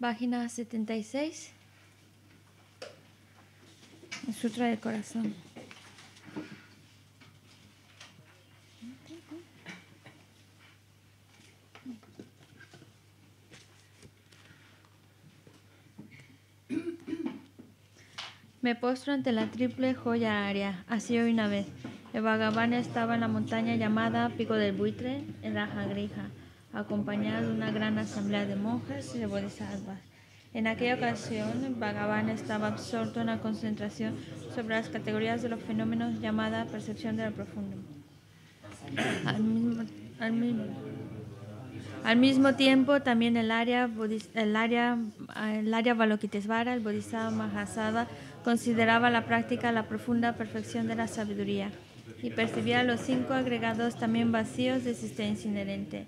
Página 76. El Sutra del Corazón. Me postro ante la triple joya área, así hoy una vez. El Bhagavan estaba en la montaña llamada Pico del Buitre, en Rajagrija acompañado de una gran asamblea de monjes y de bodhisattvas. En aquella ocasión, Bhagavan estaba absorto en la concentración sobre las categorías de los fenómenos llamada percepción de lo profundo. Al mismo, al mismo, tiempo, también el área, el área, el área Balokitesvara, el Bodhisattva Mahasada, consideraba la práctica la profunda perfección de la sabiduría y percibía los cinco agregados también vacíos de existencia inherente.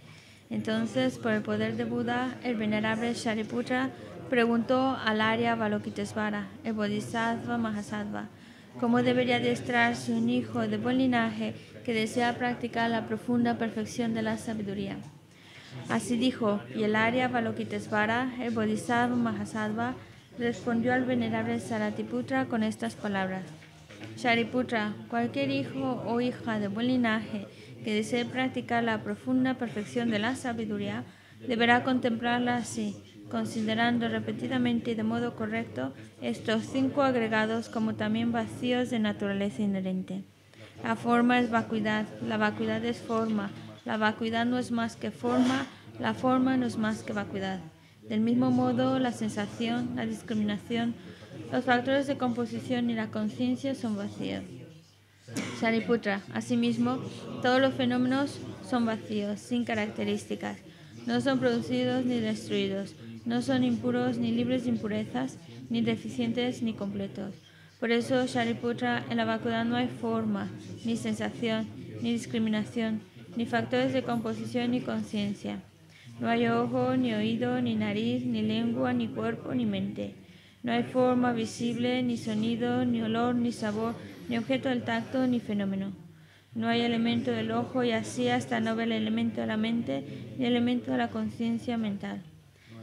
Entonces, por el poder de Buda, el venerable Shariputra preguntó al Arya Balokitesvara, el Bodhisattva Mahasattva, cómo debería adiestrarse un hijo de buen linaje que desea practicar la profunda perfección de la sabiduría. Así dijo, y el Arya Balokitesvara, el Bodhisattva Mahasattva, respondió al venerable Saratiputra con estas palabras. Shariputra, cualquier hijo o hija de buen linaje que desee practicar la profunda perfección de la sabiduría, deberá contemplarla así, considerando repetidamente y de modo correcto estos cinco agregados como también vacíos de naturaleza inherente. La forma es vacuidad, la vacuidad es forma, la vacuidad no es más que forma, la forma no es más que vacuidad. Del mismo modo, la sensación, la discriminación, los factores de composición y la conciencia son vacíos. Sariputra. Asimismo, todos los fenómenos son vacíos, sin características. No son producidos ni destruidos. No son impuros ni libres de impurezas, ni deficientes ni completos. Por eso, Shariputra, en la vacuidad no hay forma, ni sensación, ni discriminación, ni factores de composición ni conciencia. No hay ojo, ni oído, ni nariz, ni lengua, ni cuerpo, ni mente. No hay forma visible, ni sonido, ni olor, ni sabor, ni objeto del tacto, ni fenómeno. No hay elemento del ojo y así hasta no ver el elemento de la mente, ni elemento de la conciencia mental.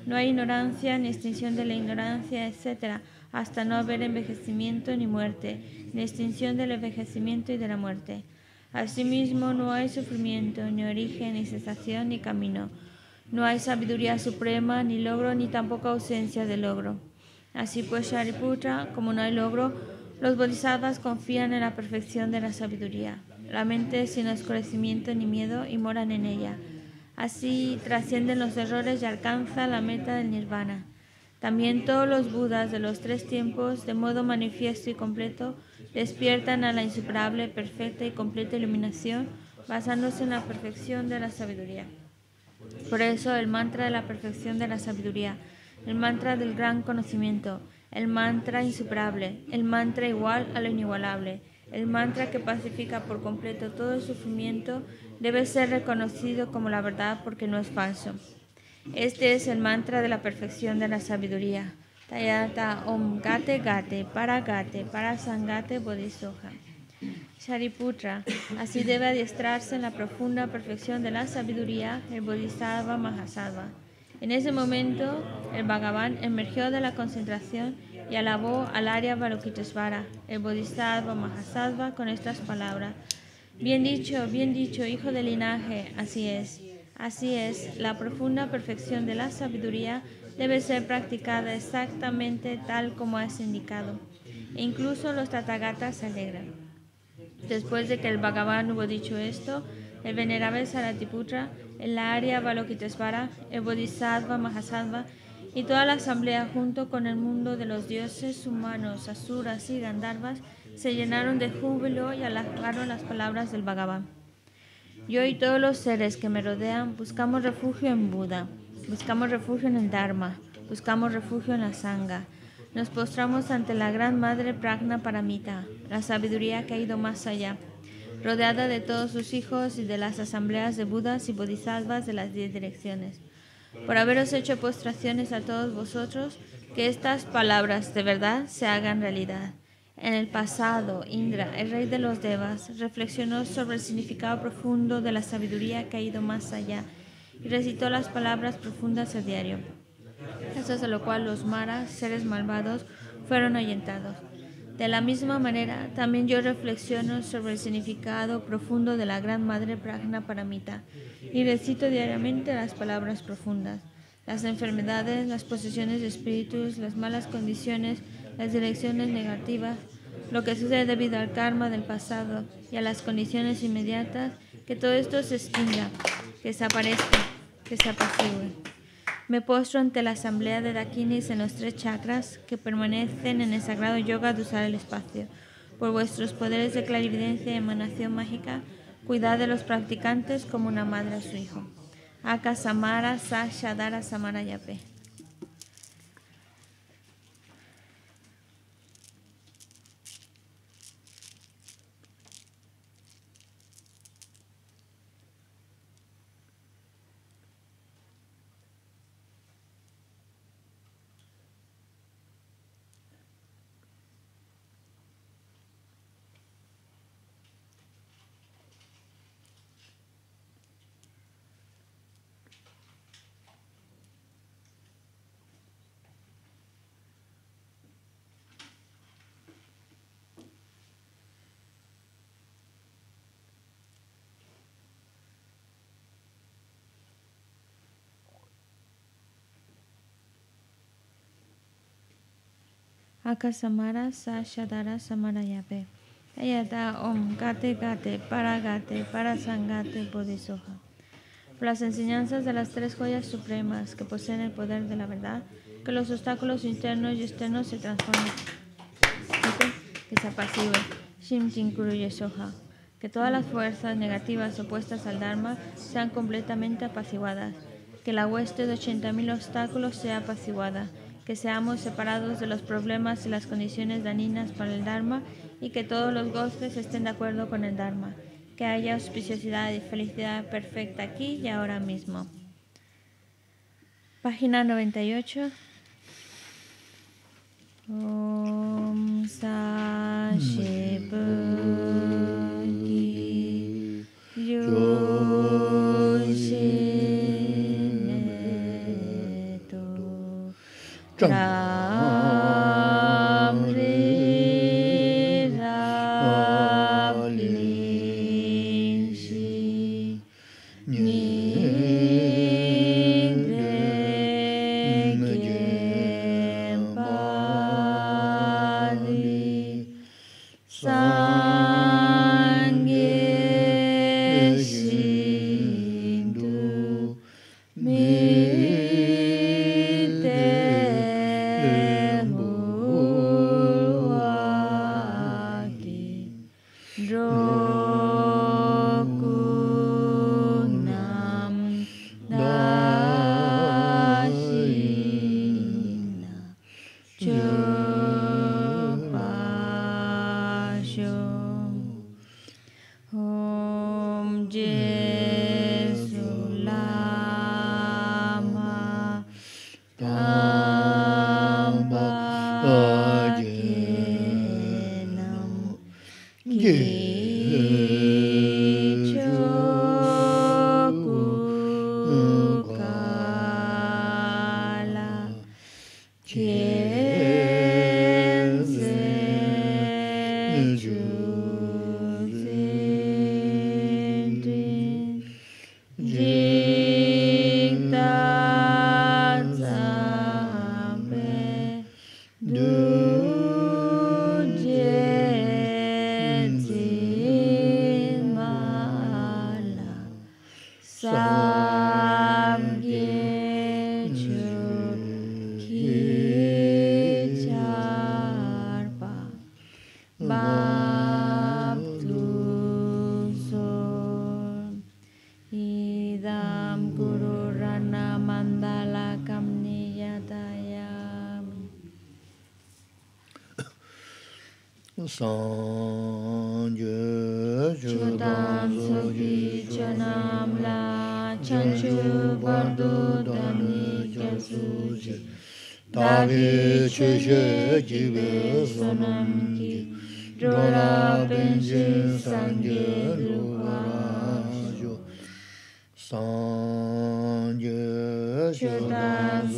No hay ignorancia, ni extinción de la ignorancia, etc., hasta no haber envejecimiento ni muerte, ni extinción del envejecimiento y de la muerte. Asimismo, no hay sufrimiento, ni origen, ni cesación, ni camino. No hay sabiduría suprema, ni logro, ni tampoco ausencia de logro. Así pues, Shariputra, como no hay logro, los bodhisattvas confían en la perfección de la sabiduría. La mente sin oscurecimiento ni miedo y moran en ella. Así trascienden los errores y alcanza la meta del nirvana. También todos los budas de los tres tiempos, de modo manifiesto y completo, despiertan a la insuperable, perfecta y completa iluminación, basándose en la perfección de la sabiduría. Por eso el mantra de la perfección de la sabiduría el mantra del gran conocimiento, el mantra insuperable, el mantra igual a lo inigualable, el mantra que pacifica por completo todo el sufrimiento, debe ser reconocido como la verdad porque no es falso. Este es el mantra de la perfección de la sabiduría. Tayata Om Gate Gate Para Gate Para Sangate Bodhisoja. Shariputra, así debe adiestrarse en la profunda perfección de la sabiduría el Bodhisattva Mahasattva. En ese momento, el Bhagavan emergió de la concentración y alabó al Arya Balokitesvara, el Bodhisattva Mahasattva, con estas palabras. Bien dicho, bien dicho, hijo del linaje, así es. Así es, la profunda perfección de la sabiduría debe ser practicada exactamente tal como has indicado. E incluso los Tathagatas se alegran. Después de que el Bhagavan hubo dicho esto, el venerable Saratiputra el Arya Balokitesvara, el Bodhisattva Mahasattva y toda la asamblea junto con el mundo de los dioses humanos, asuras y gandharvas se llenaron de júbilo y alargaron las palabras del Bhagavan. Yo y todos los seres que me rodean buscamos refugio en Buda, buscamos refugio en el Dharma, buscamos refugio en la Sangha. Nos postramos ante la gran Madre Pragna Paramita, la sabiduría que ha ido más allá rodeada de todos sus hijos y de las asambleas de Budas y Bodhisattvas de las diez direcciones. Por haberos hecho postraciones a todos vosotros, que estas palabras de verdad se hagan realidad. En el pasado, Indra, el rey de los Devas, reflexionó sobre el significado profundo de la sabiduría que ha ido más allá y recitó las palabras profundas a diario. Eso es lo cual los maras, seres malvados, fueron ahuyentados. De la misma manera, también yo reflexiono sobre el significado profundo de la Gran Madre Pragna Paramita y recito diariamente las palabras profundas. Las enfermedades, las posesiones de espíritus, las malas condiciones, las direcciones negativas, lo que sucede debido al karma del pasado y a las condiciones inmediatas, que todo esto se extinga, que desaparezca, que se apacigue. Me postro ante la asamblea de Dakinis en los tres chakras que permanecen en el sagrado yoga de usar el espacio. Por vuestros poderes de clarividencia y emanación mágica, cuidad de los practicantes como una madre a su hijo. Aka Samara Sa Shadara Samara Yape. Akasamara Sashadara Samarayape. Ayata Om Gate Gate Paragate Parasangate Bodhisoha. Por las enseñanzas de las tres joyas supremas que poseen el poder de la verdad, que los obstáculos internos y externos se transformen. Que se apacigüe. Shim Yesoha. Que todas las fuerzas negativas opuestas al Dharma sean completamente apaciguadas. Que la hueste de 80.000 obstáculos sea apaciguada que seamos separados de los problemas y las condiciones dañinas para el Dharma y que todos los goces estén de acuerdo con el Dharma. Que haya auspiciosidad y felicidad perfecta aquí y ahora mismo. Página 98. Om 正义。sanje chudan sogi chanam la chanchu bardo dani jansuji tavi chuje jive sonam ki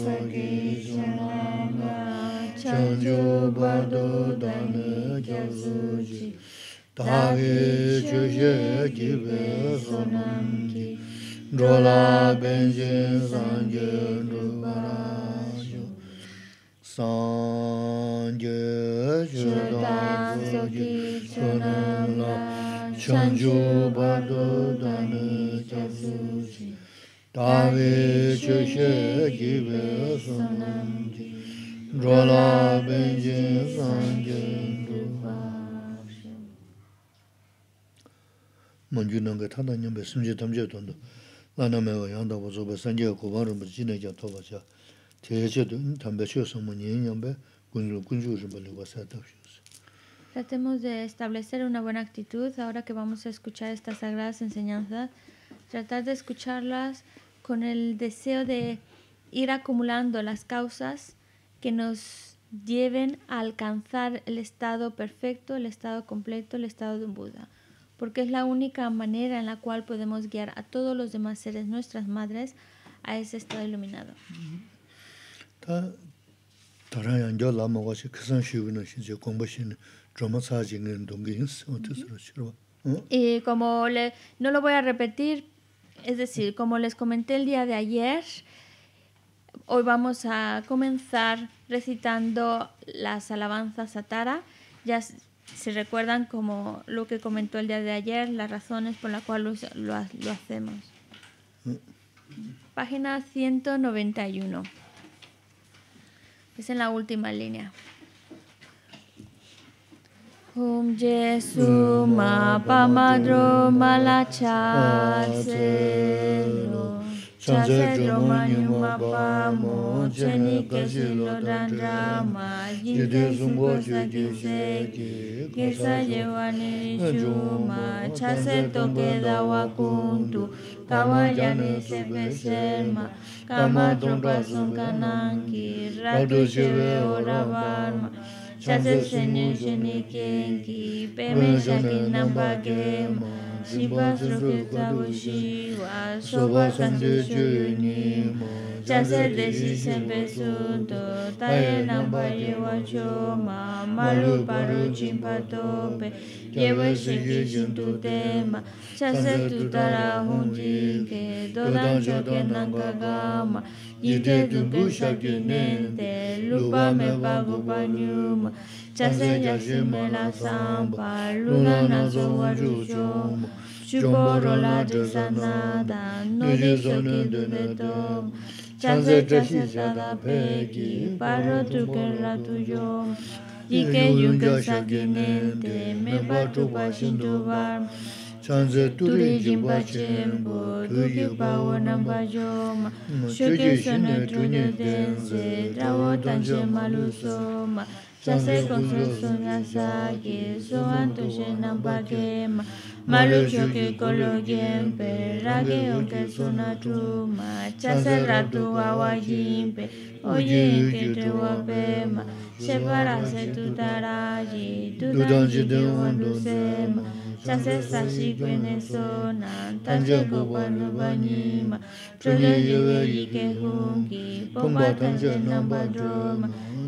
sogi chanam la chanchu bardo suji Tavi chuje kibe sonamki Drola benje sanje drubaraju Sanje chudan suji sonamla Chanju bardo dame chasuji Tavi chuje kibe sonamki Drola benje sanje Tratemos de establecer una buena actitud ahora que vamos a escuchar estas sagradas enseñanzas, tratar de escucharlas con el deseo de ir acumulando las causas que nos lleven a alcanzar el estado perfecto, el estado completo, el estado de un Buda porque es la única manera en la cual podemos guiar a todos los demás seres, nuestras madres, a ese estado iluminado. Y como le, no lo voy a repetir, es decir, como les comenté el día de ayer, hoy vamos a comenzar recitando las alabanzas a Tara. Ya se recuerdan como lo que comentó el día de ayer, las razones por las cuales lo, lo, hacemos. Página 191. Es en la última línea. Chase droma nyuma pa mo lo dan Jinte sumbo yewa shuma Chase toke da wa kuntu Kawa yani sepe selma Kama trompa sun kananki Ratu shewe ora varma Chase senye sheni kenki Peme shaki namba gema Shibasrukitabushi wa soba kanju shuyuni Chase deshi senpe sunto taye nambaye wa choma Malu paru chimpa tope yewe shiki shintu tema Chase tutara hunjike dodan choke nankagama Yite dubu shakyu nente lupa mepa gupa nyuma chasejasime la zampa luna nazowajushum chuporola desanada nodesone dunetom chase chasesada pegi parotukenla tuyom Ike yunga saginente me batu bashindu var Sanze turi jimba chembo tuki pawa namba joma Shuke shone tunye denze drawo tanche malusoma Chase con Sansuna Saki, Suanto Shenan Pakema, Malucho que coloquien, Perrague aunque es una chuma, Chase Ratu Awajimpe, Oye que te wapema, Separase tu taraji, tu danji de wandusema, Chase Sashi Quenesona, Tanje Kopanu Banima, Chodonji Veli Kehungi, Pomba Tanje Nambadroma,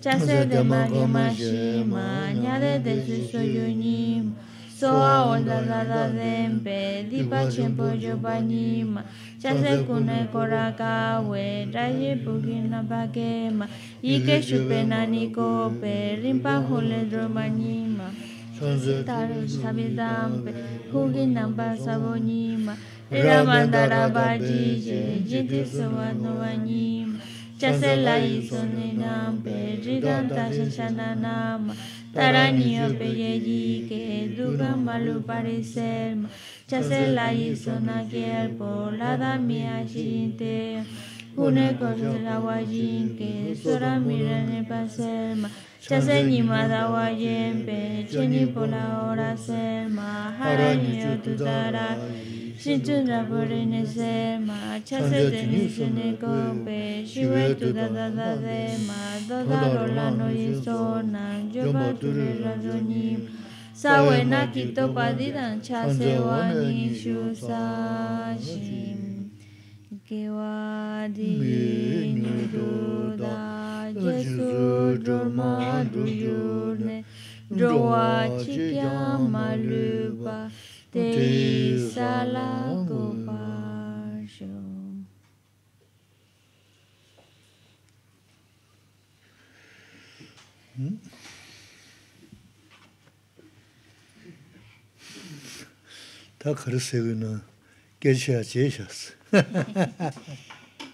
Chase de magi mashi mañare de su soyunim. Soa onda la la dempe, dipa chempo yo bañima. Chase kune koraka raye pugina bakema. Ike shupena nikope, rimpa jule dromanima. Taro sabidampe, hugin namba sabonima. Ramandara bajije, jiti soa no bañima. Isone nampe, Ridanta shashananama, Taranio peyeyike, Duga malu pariselma, Chase la isona kierpo, Lada mia shinte, Une kosu la wajinke, Sora mirane paselma, chasen imada guayen pe, cheni pola ora ser ma, hara niyo tutara, shintun rapore ne ser ma, chasen teni shene kope, shiwe tuta da de ma, dada rola no yiso na, yoba ture razo padidan chase wa ni sa shim, ke ni tuta. Jesu Droma Drujurne Drowa Chikya Maluba Te Sala Gopa Hmm? 다 걸었어요. 걔는 개시야 제시였어.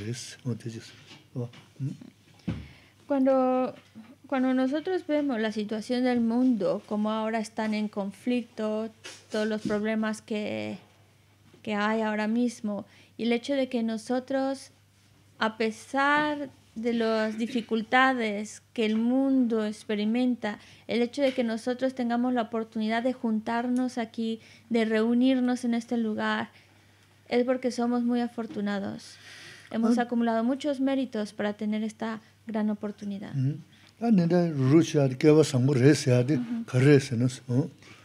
de Cuando, cuando nosotros vemos la situación del mundo, como ahora están en conflicto, todos los problemas que, que hay ahora mismo, y el hecho de que nosotros, a pesar de las dificultades que el mundo experimenta, el hecho de que nosotros tengamos la oportunidad de juntarnos aquí, de reunirnos en este lugar, es porque somos muy afortunados. Hemos acumulado muchos méritos para tener esta gran oportunidad.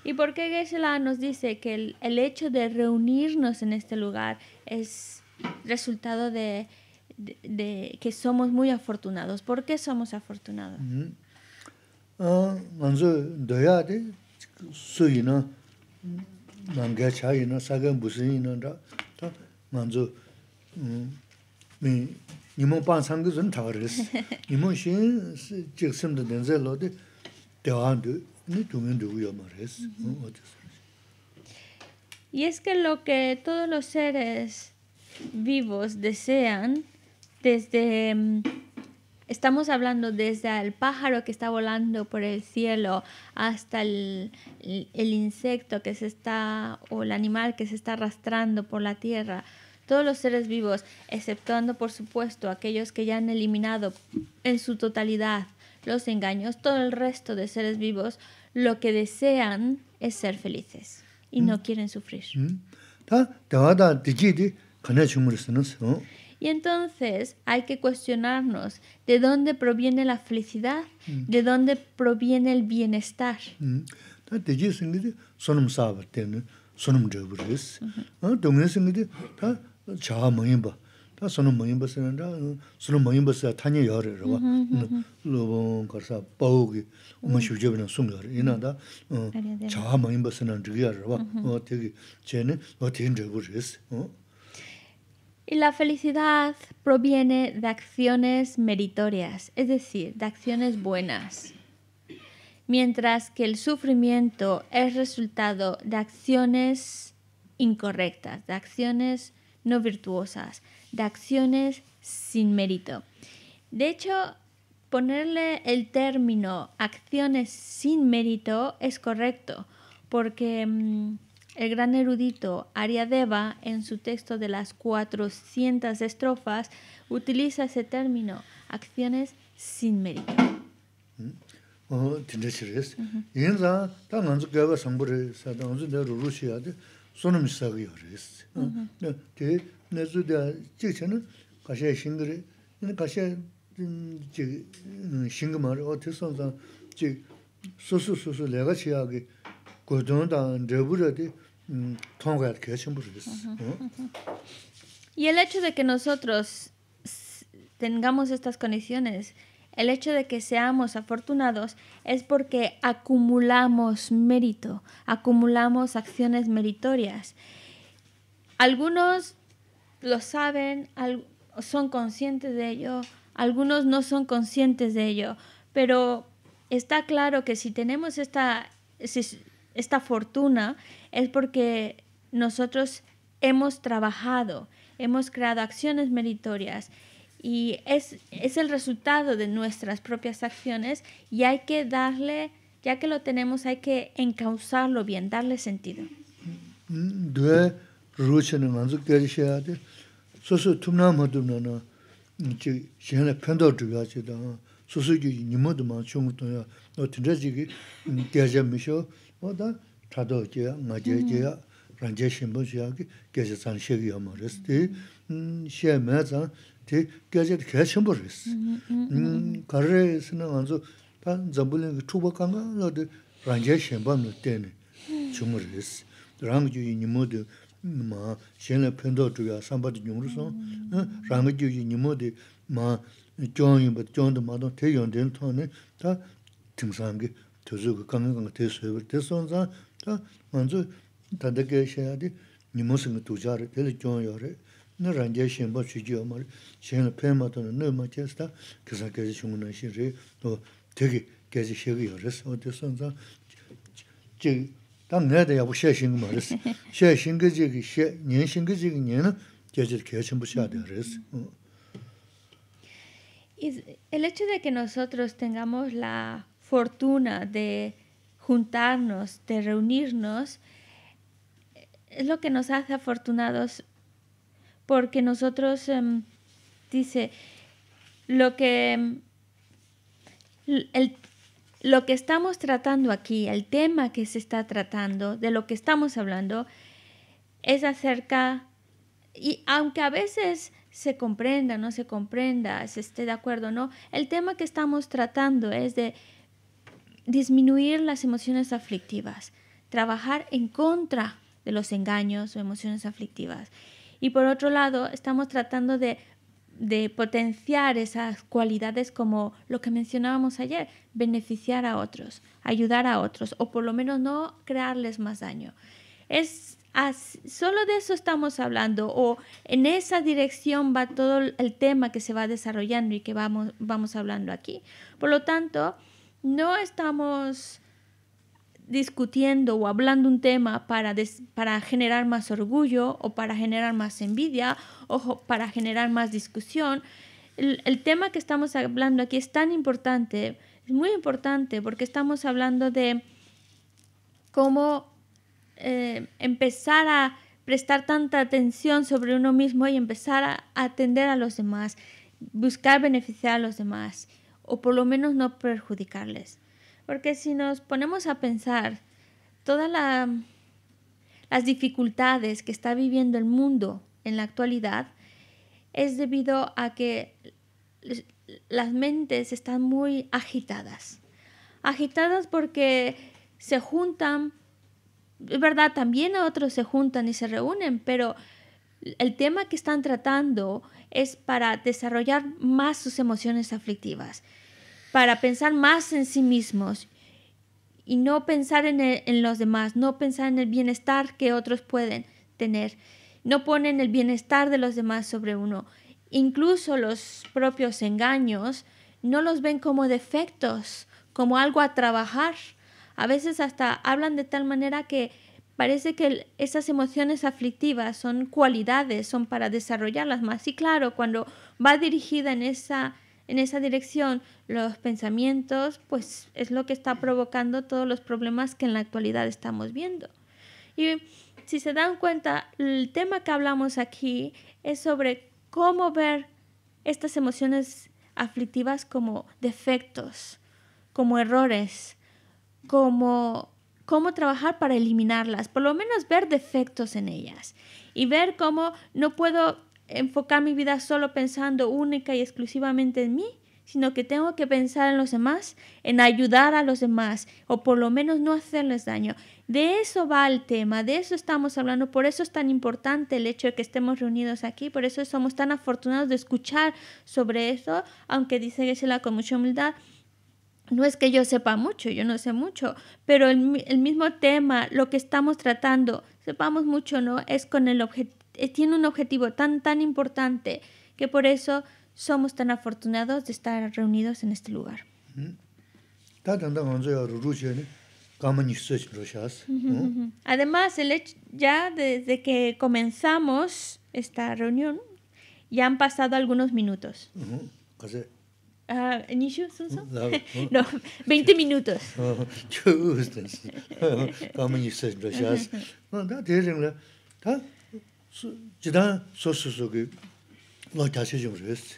¿Y por qué Geshe-la nos dice que el, el, hecho de reunirnos en este lugar es resultado de, de, de que somos muy afortunados? ¿Por qué somos afortunados? y es que lo que todos los seres vivos desean desde estamos hablando desde el pájaro que está volando por el cielo hasta el, el, insecto que se está o el animal que se está arrastrando por la tierra. Todos los seres vivos, exceptuando por supuesto aquellos que ya han eliminado en su totalidad los engaños, todo el resto de seres vivos lo que desean es ser felices y no quieren sufrir. Y entonces hay que cuestionarnos de dónde proviene la felicidad, de dónde proviene el bienestar. res. Y la felicidad proviene de acciones meritorias, es decir, de acciones buenas. Mientras que el sufrimiento es resultado de acciones incorrectas, de acciones no virtuosas, de acciones sin mérito. De hecho, ponerle el término acciones sin mérito es correcto, porque mm, el gran erudito Ariadeva, en su texto de las 400 estrofas, utiliza ese término, acciones sin mérito. yā gī gōdōng dā rēs. Y el hecho de que nosotros tengamos estas condiciones El hecho de que seamos afortunados es porque acumulamos mérito, acumulamos acciones meritorias. Algunos lo saben, son conscientes de ello, Algunos no son conscientes de ello, pero está claro que si tenemos esta, esta fortuna es porque nosotros hemos trabajado, hemos creado acciones meritorias y es, es el resultado de nuestras propias acciones y hay que darle, ya que lo tenemos, hay que encauzarlo bien, darle sentido. 어다 차도지야 마제지야 란제 신부지야기 계제산 시기야 말스티 음 시에마자 티 계제 개신부르스 음 가르스는 먼저 다 잡불린 추박한가 너도 란제 신부는 때문에 주무르스 랑주이 니모드 마 셴나 펜도 주야 삼바드 용으로서 랑주이 니모드 마 쫑이 버 쫑도 마도 대연된 토네 다 등산기 tanda kaya shaya di nimo singa tuja re, teli kiong yo re, na rangya shenpa chuji yo ma re, shenla pen ma tono no ma kya sita, kisa kaya shungu na shi re, to tegi kaya shega yo re, o te son zang, chi, ta da yabu shaya shinga ma re, shaya shinga jigi, nyan shinga jigi nyan na, kaya shaya re. El hecho de que nosotros tengamos la fortuna de juntarnos, de reunirnos, es lo que nos hace afortunados porque nosotros, em, dice, lo que, em, el, lo que estamos tratando aquí, el tema que se está tratando, de lo que estamos hablando, es acerca, y aunque a veces se comprenda, no se comprenda, se esté de acuerdo, no, el tema que estamos tratando es de disminuir las emociones aflictivas, trabajar en contra de los engaños o emociones aflictivas. Y por otro lado, estamos tratando de, potenciar esas cualidades como lo que mencionábamos ayer, beneficiar a otros, ayudar a otros o por lo menos no crearles más daño. Es solo de eso estamos hablando o en esa dirección va todo el tema que se va desarrollando y que vamos, vamos hablando aquí. Por lo tanto, no estamos discutiendo o hablando un tema para, para generar más orgullo o para generar más envidia o para generar más discusión. El, tema que estamos hablando aquí es tan importante, es muy importante porque estamos hablando de cómo eh, empezar a prestar tanta atención sobre uno mismo y empezar a atender a los demás, buscar beneficiar a los demás o por lo menos no perjudicarles. Porque si nos ponemos a pensar todas las dificultades que está viviendo el mundo en la actualidad, es debido a que las mentes están muy agitadas. Agitadas porque se juntan, es verdad, también otros se juntan y se reúnen, pero el tema que están tratando es para desarrollar más sus emociones aflictivas para pensar más en sí mismos y no pensar en, los demás, no pensar en el bienestar que otros pueden tener. No ponen el bienestar de los demás sobre uno. Incluso los propios engaños no los ven como defectos, como algo a trabajar. A veces hasta hablan de tal manera que parece que esas emociones aflictivas son cualidades, son para desarrollarlas más. Y claro, cuando va dirigida en esa en esa dirección los pensamientos, pues es lo que está provocando todos los problemas que en la actualidad estamos viendo. Y si se dan cuenta, el tema que hablamos aquí es sobre cómo ver estas emociones aflictivas como defectos, como errores, como cómo trabajar para eliminarlas, por lo menos ver defectos en ellas y ver cómo no puedo enfocar mi vida solo pensando única y exclusivamente en mí, sino que tengo que pensar en los demás, en ayudar a los demás, o por lo menos no hacerles daño. De eso va el tema, de eso estamos hablando, por eso es tan importante el hecho de que estemos reunidos aquí, por eso somos tan afortunados de escuchar sobre eso, aunque dice Gesela con mucha humildad, no es que yo sepa mucho, yo no sé mucho, pero el, el mismo tema, lo que estamos tratando, sepamos mucho, ¿no? Es con el eh, tiene un objetivo tan, tan importante que por eso somos tan afortunados de estar reunidos en este lugar. Además, el hecho, ya desde que comenzamos esta reunión, ya han pasado algunos minutos. Ah, ¿Nishu, Sunso? No, 20 minutos. Chusta, sí. Kama nisas brashas. No, da derin la, da jidan so su su ki lo tashi jung res.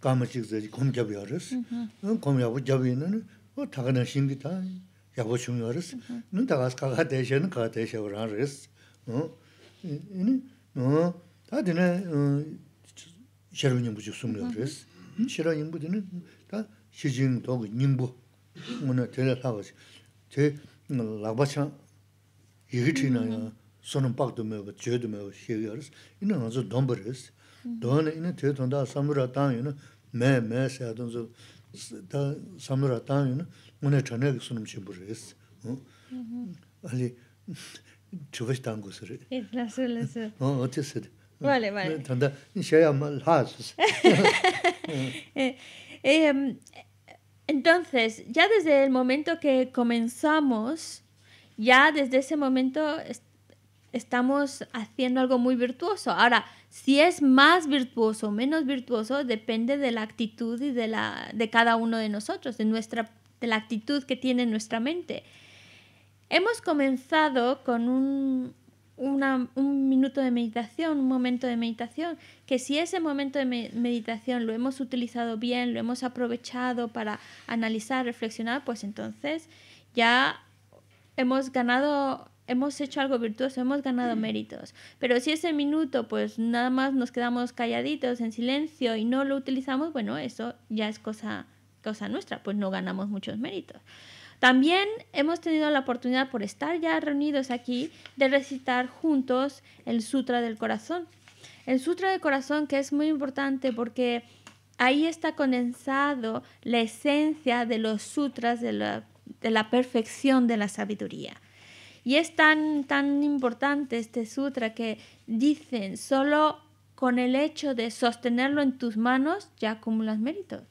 Kama chik zayi kom gyabi aris. Kom yabu gyabi inani, o tagana shingi ta yabu chung aris. Nun tagas kaga deshe na kaga deshe waran res. Ini, da dina sherunyambu chik sumyo res. sā kā tā shē nā kā tā shē wā rā rās. Tā tē nā shē rō nying bō chī sūng yā rās. shē rō nying bō tē nā tā shī jīng tō kī nying bō. ngō nā tē rā lā bā chī. Tē lā bā chāng yī kī chī nā yā sō nā pāk tō mē bā, chē tō mē bā shē yā rās. Yī nā ngā sō dōng bā rās. dōng nā yī nā tē tōng tā samurā tāng yī nā mē mē sā tōng sō tā samurā tāng yī nā ngō nā chā nā kī sō nā mshī bō rās. Āli chūpa shī tāng kō sā rā. La su, la su. 어 어째 쓰. Vale, vale. Entonces, se llama eh, em, entonces, ya desde el momento que comenzamos, ya desde ese momento estamos haciendo algo muy virtuoso. Ahora, si es más virtuoso o menos virtuoso, depende de la actitud y de, la, de cada uno de nosotros, de, nuestra, de la actitud que tiene nuestra mente. Hemos comenzado con un, una- un minuto de meditación, un momento de meditación, que si ese momento de me- meditación lo hemos utilizado bien, lo hemos aprovechado para analizar, reflexionar, pues entonces ya hemos ganado, hemos hecho algo virtuoso, hemos ganado méritos. Pero si ese minuto, pues nada más nos quedamos calladitos, en silencio y no lo utilizamos, bueno, eso ya es cosa, cosa nuestra, pues no ganamos muchos méritos. También hemos tenido la oportunidad, por estar ya reunidos aquí, de recitar juntos el Sutra del Corazón. El Sutra del Corazón que es muy importante porque ahí está condensado la esencia de los sutras de la, de la perfección de la sabiduría. Y es tan, tan importante este sutra que dicen, solo con el hecho de sostenerlo en tus manos ya acumulas méritos.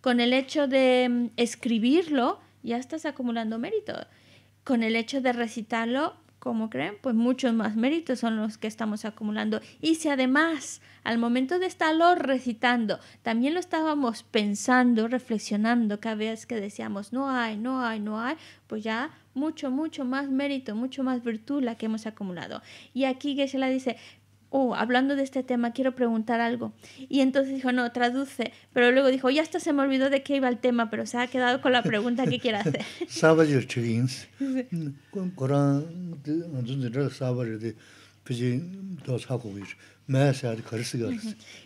Con el hecho de mm, escribirlo ya estás acumulando méritos. Con el hecho de recitarlo, como creen, pues muchos más méritos son los que estamos acumulando. Y si además al momento de estarlo recitando, también lo estábamos pensando, reflexionando cada vez que decíamos, no hay, no hay, no hay, pues ya mucho, mucho más mérito, mucho más virtud la que hemos acumulado. Y aquí Geshe-la dice, oh, hablando de este tema, quiero preguntar algo. Y entonces dijo, no, traduce. Pero luego dijo, ya hasta se me olvidó de qué iba el tema, pero se ha quedado con la pregunta que quiere hacer.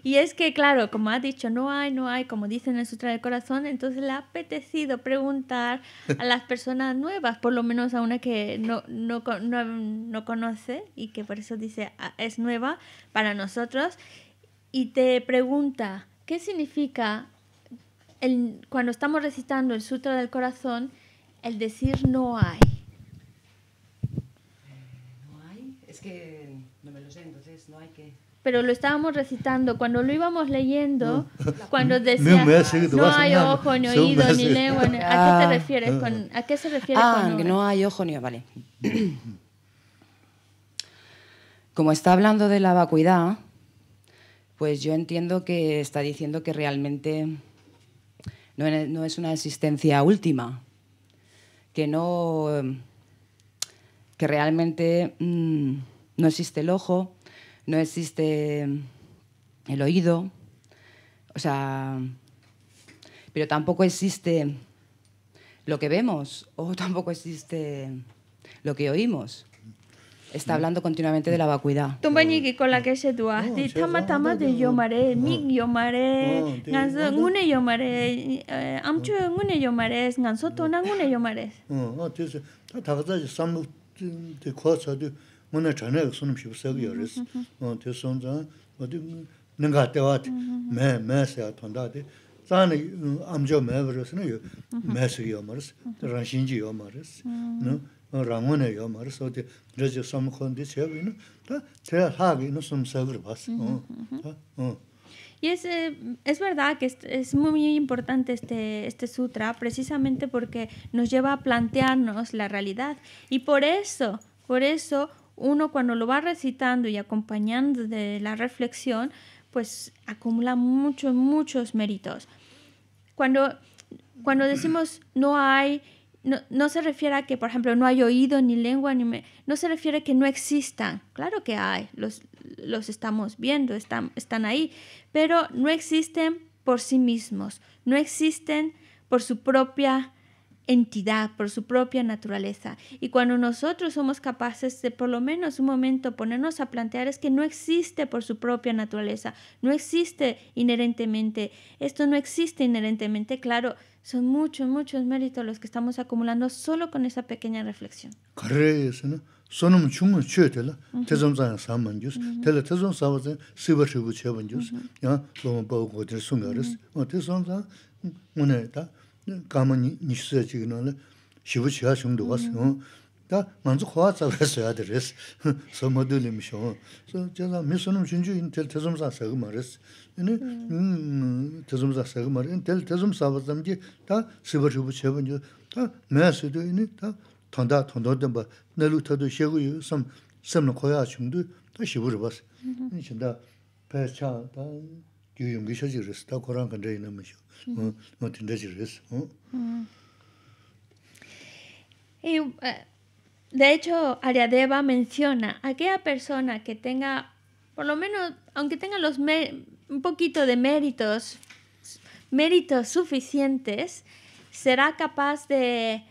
Y es que, claro, como ha dicho, no hay, no hay, como dicen en el Sutra del Corazón, entonces le ha apetecido preguntar a las personas nuevas, por lo menos a una que no, no, no, no conoce y que por eso dice ah, es nueva para nosotros, y te pregunta, ¿qué significa el, cuando estamos recitando el Sutra del Corazón el decir no hay? Eh, no hay, es que no hay que... pero lo estábamos recitando. Cuando lo íbamos leyendo, cuando decía me hace que te no hay ojo, ni oído, ni lengua, ¿a qué te Ah. refieres con a qué se refiere Ah, con que no? no hay ojo ni... Vale. Como está hablando de la vacuidad, pues yo entiendo que está diciendo que realmente no no es una existencia última, que no... que realmente mm, no existe el ojo, no existe el oído, o sea, pero tampoco existe lo que vemos o tampoco existe lo que oímos. Está hablando continuamente de la vacuidad. Tumbañiki con la que se tú haces. Tama tama de yomare, mik yomare, ganso ngune yomare, amchu ngune yomare, ganso tona ngune yomare. Ah, entonces, ta ta ta samu de cosa de 삼무 데 코서도 뭐나 전에 손님 싶어서 그랬어. 어, 대선자 어디 내가 때와 매 매서 돈다데 자네 암조 매버스는 요 매서요 말스. 란신지요 말스. 너 랑원에요 말스. 어디 저저 삼콘데 제비는 다 제가 하기 너 섬서를 봤어. 어. 다, 어. Y es, eh, es verdad que es, es, muy importante este, este sutra precisamente porque nos lleva a plantearnos la realidad. Y por eso, por eso uno cuando lo va recitando y acompañando de la reflexión, pues acumula muchos, muchos méritos. Cuando, cuando decimos no hay, no, no, se refiere a que, por ejemplo, no hay oído ni lengua, ni no se refiere a que no existan. Claro que hay, los, los estamos viendo, están, están ahí, pero no existen por sí mismos, no existen por su propia entidad, por su propia naturaleza. Y cuando nosotros somos capaces de por lo menos un momento ponernos a plantear es que no existe por su propia naturaleza, no existe inherentemente, esto no existe inherentemente, claro, son muchos, muchos méritos los que estamos acumulando solo con esa pequeña reflexión. kāma nishisa chigi nāla shivu 가만 니스야 지기는 shivu chiya shungdu was. Da manzu khwaa tsaga saya dhiris, sa madu lim shung. So jaza mi sunum shunju in tel tezum sa saga maris. Ini tezum sa saga maris. In tel tezum sa vazam ki da siva shivu chiya banjo. Da maya sudu ini da tanda tanda damba nalu tadu shegu yu sam samna khwaya shungdu da shivu ribas. Ini shinda paya cha da yu yungi shaji res, dā korang kandra ina ma shiong. Y, eh, de hecho, Ariadeva menciona aquella persona que tenga, por lo menos, aunque tenga los un poquito de méritos, méritos suficientes, será capaz de,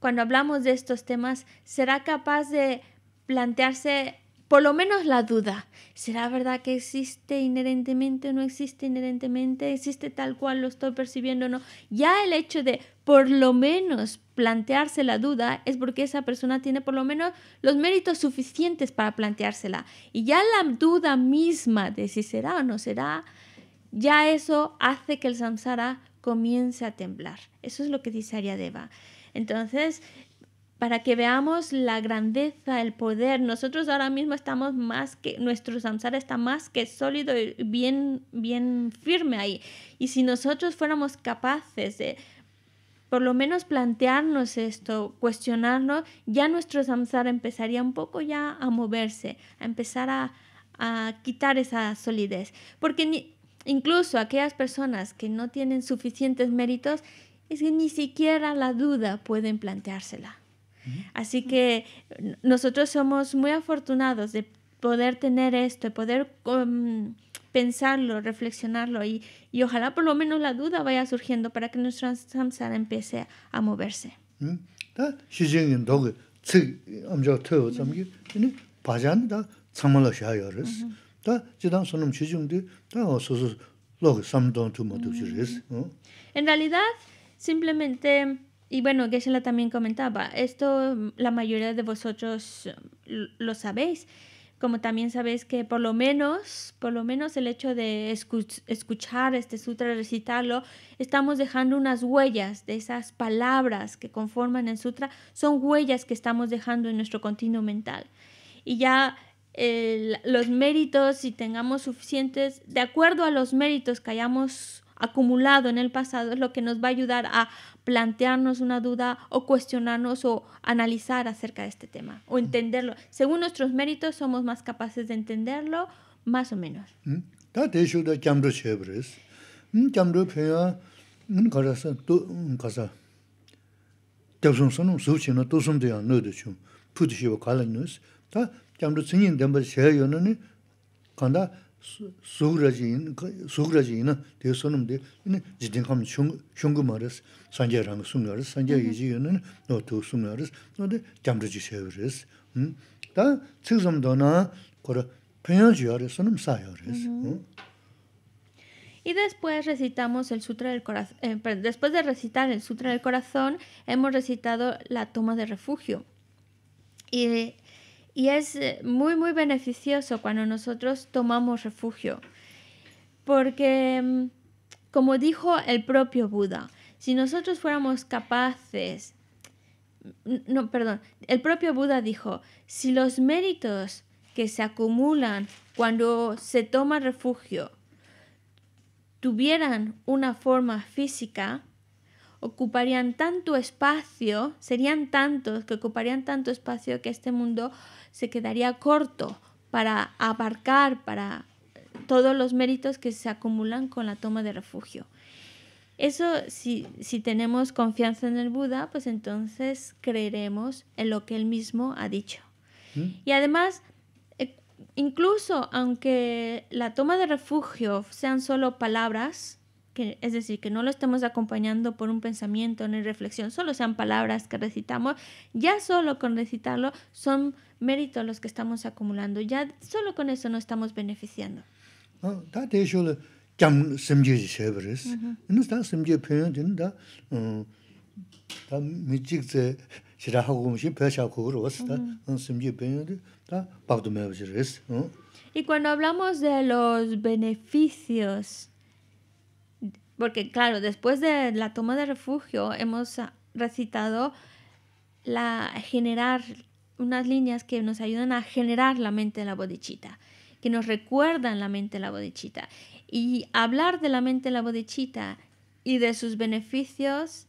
cuando hablamos de estos temas, será capaz de plantearse por lo menos la duda. ¿Será verdad que existe inherentemente o no existe inherentemente? ¿Existe tal cual lo estoy percibiendo o no? Ya el hecho de por lo menos plantearse la duda es porque esa persona tiene por lo menos los méritos suficientes para planteársela. Y ya la duda misma de si será o no será, ya eso hace que el samsara comience a temblar. Eso es lo que dice Ariadeva. Entonces, para que veamos la grandeza, el poder. Nosotros ahora mismo estamos más que, nuestro samsara está más que sólido y bien, bien firme ahí. Y si nosotros fuéramos capaces de por lo menos plantearnos esto, cuestionarnos, ya nuestro samsara empezaría un poco ya a moverse, a empezar a, a quitar esa solidez. Porque incluso aquellas personas que no tienen suficientes méritos, es que ni siquiera la duda pueden planteársela. Así que nosotros somos muy afortunados de poder tener esto, de poder um, pensarlo, reflexionarlo y, y, ojalá por lo menos la duda vaya surgiendo para que nuestro samsara empiece a moverse. En realidad, simplemente y bueno, Geshe-la también comentaba, esto la mayoría de vosotros lo sabéis, como también sabéis que por lo menos, por lo menos el hecho de escuchar este sutra, recitarlo, estamos dejando unas huellas de esas palabras que conforman el sutra, son huellas que estamos dejando en nuestro continuo mental. Y ya los méritos, si tengamos suficientes, de acuerdo a los méritos que hayamos acumulado en el pasado es lo que nos va a ayudar a plantearnos una duda o cuestionarnos o analizar acerca de este tema o entenderlo. Según nuestros méritos somos más capaces de entenderlo, más o menos. 수그라지 수그라지는 대선음데 이네 지딩함 흉흉고 말스 산제랑 숨나르 산제 이지는 노토 숨나르 노데 잠르지 세브르스 음다 측섬도나 거라 평양지야레 선음 사야레스 Y después recitamos el Sutra del Corazón. Eh, después de recitar el Sutra del Corazón, hemos recitado la toma de refugio. Y y es eh, muy, muy beneficioso cuando nosotros tomamos refugio. Porque, mm, como dijo el propio Buda, si nosotros fuéramos capaces, no, perdón, el propio Buda dijo, si los méritos que se acumulan cuando se toma refugio tuvieran una forma física, ocuparían tanto espacio, serían tantos que ocuparían tanto espacio que este mundo se quedaría corto para abarcar para todos los méritos que se acumulan con la toma de refugio. Eso, si, si tenemos confianza en el Buda, pues entonces creeremos en lo que él mismo ha dicho. ¿Mm? Y además, eh, incluso aunque la toma de refugio sean solo palabras, que, es decir, que no lo estemos acompañando por un pensamiento ni reflexión, solo sean palabras que recitamos, ya solo con recitarlo son méritos los que estamos acumulando, ya solo con eso nos estamos beneficiando. Mewa jiris. Y cuando hablamos de los beneficios, porque claro, después de la toma de refugio hemos recitado la generar unas líneas que nos ayudan a generar la mente de la bodichita, que nos recuerdan la mente de la bodichita. Y hablar de la mente de la bodichita y de sus beneficios,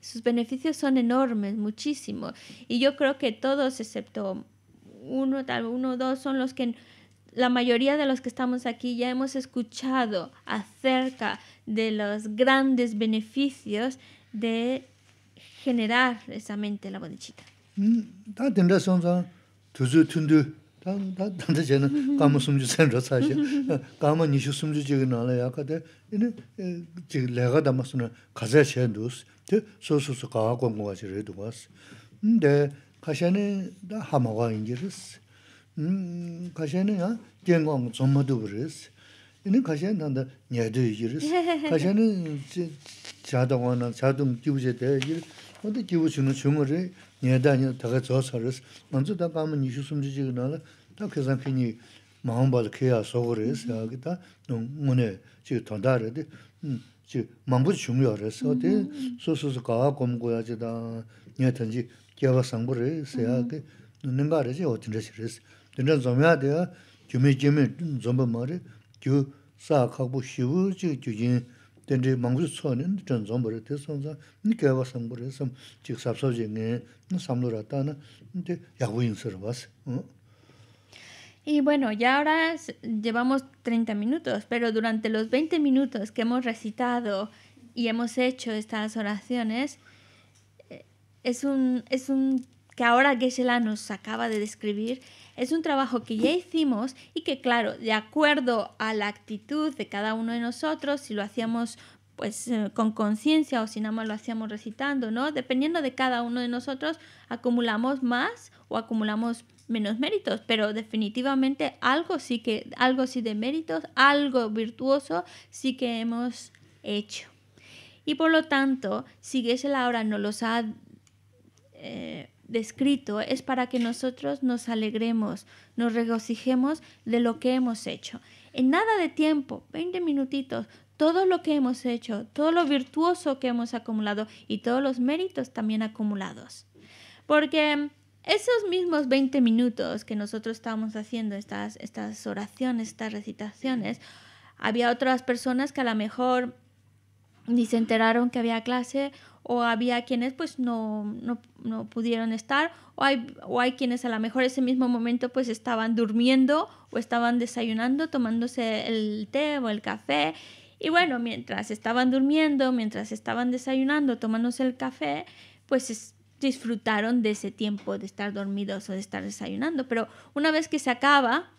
sus beneficios son enormes, muchísimo. Y yo creo que todos, excepto uno, tal uno o dos, son los que la mayoría de los que estamos aquí ya hemos escuchado acerca de los grandes beneficios de generar esa mente la bodichita. Mm, 다 단다 제는 까무 숨지 센터 사시 까무 니슈 숨지 지가 나라 야카데 이네 지 내가 담았으나 가자 챤도스 데 소소소 가 공부가 지래도 왔어 근데 가샤네 다 하마가 인지르스 음 가샤네 야 땡광 좀마도 그랬어 이네 가샤네 단다 녀도 이르스 가샤네 자동화나 자동 기부제 대 어디 기부 주는 주물에 녀다녀 다가 저서르스 먼저 다 가면 니슈 숨지 지가 나라 tā kēsān pīñi māngbā lā kēyā sōgō rē sā kī tā ngō nē chī tōndā rē dē chī māngbū chī chūngyā rē sā dē sō sō sō kāwā kōm kōyā chī tā nyā tān chī kēwā sāngbō rē sā yā kē nēngā rē chī wā tīndā chī rē sā tīndā zōmyā dē yā gyōmē gyōmē zōmbā mā rē gyō sā Sā Y bueno, ya ahora llevamos 30 minutos, pero durante los 20 minutos que hemos recitado y hemos hecho estas oraciones, eh, es un, es un que ahora Geshe-la nos acaba de describir, es un trabajo que ya hicimos y que claro, de acuerdo a la actitud de cada uno de nosotros, si lo hacíamos pues eh, con conciencia o si nada más lo hacíamos recitando, ¿no? Dependiendo de cada uno de nosotros, acumulamos más o acumulamos menos méritos, pero definitivamente algo sí que, algo sí de méritos, algo virtuoso sí que hemos hecho. Y por lo tanto, si Geshe ahora nos los ha eh, descrito, es para que nosotros nos alegremos, nos regocijemos de lo que hemos hecho. En nada de tiempo, 20 minutitos, todo lo que hemos hecho, todo lo virtuoso que hemos acumulado y todos los méritos también acumulados. Porque esos mismos 20 minutos que nosotros estábamos haciendo estas, estas oraciones, estas recitaciones, había otras personas que a lo mejor ni se enteraron que había clase o había quienes pues no, no, pudieron estar o hay, o hay quienes a lo mejor ese mismo momento pues estaban durmiendo o estaban desayunando, tomándose el té o el café y bueno, mientras estaban durmiendo, mientras estaban desayunando, tomándose el café, pues disfrutaron de ese tiempo de estar dormidos o de estar desayunando. Pero una vez que se acaba,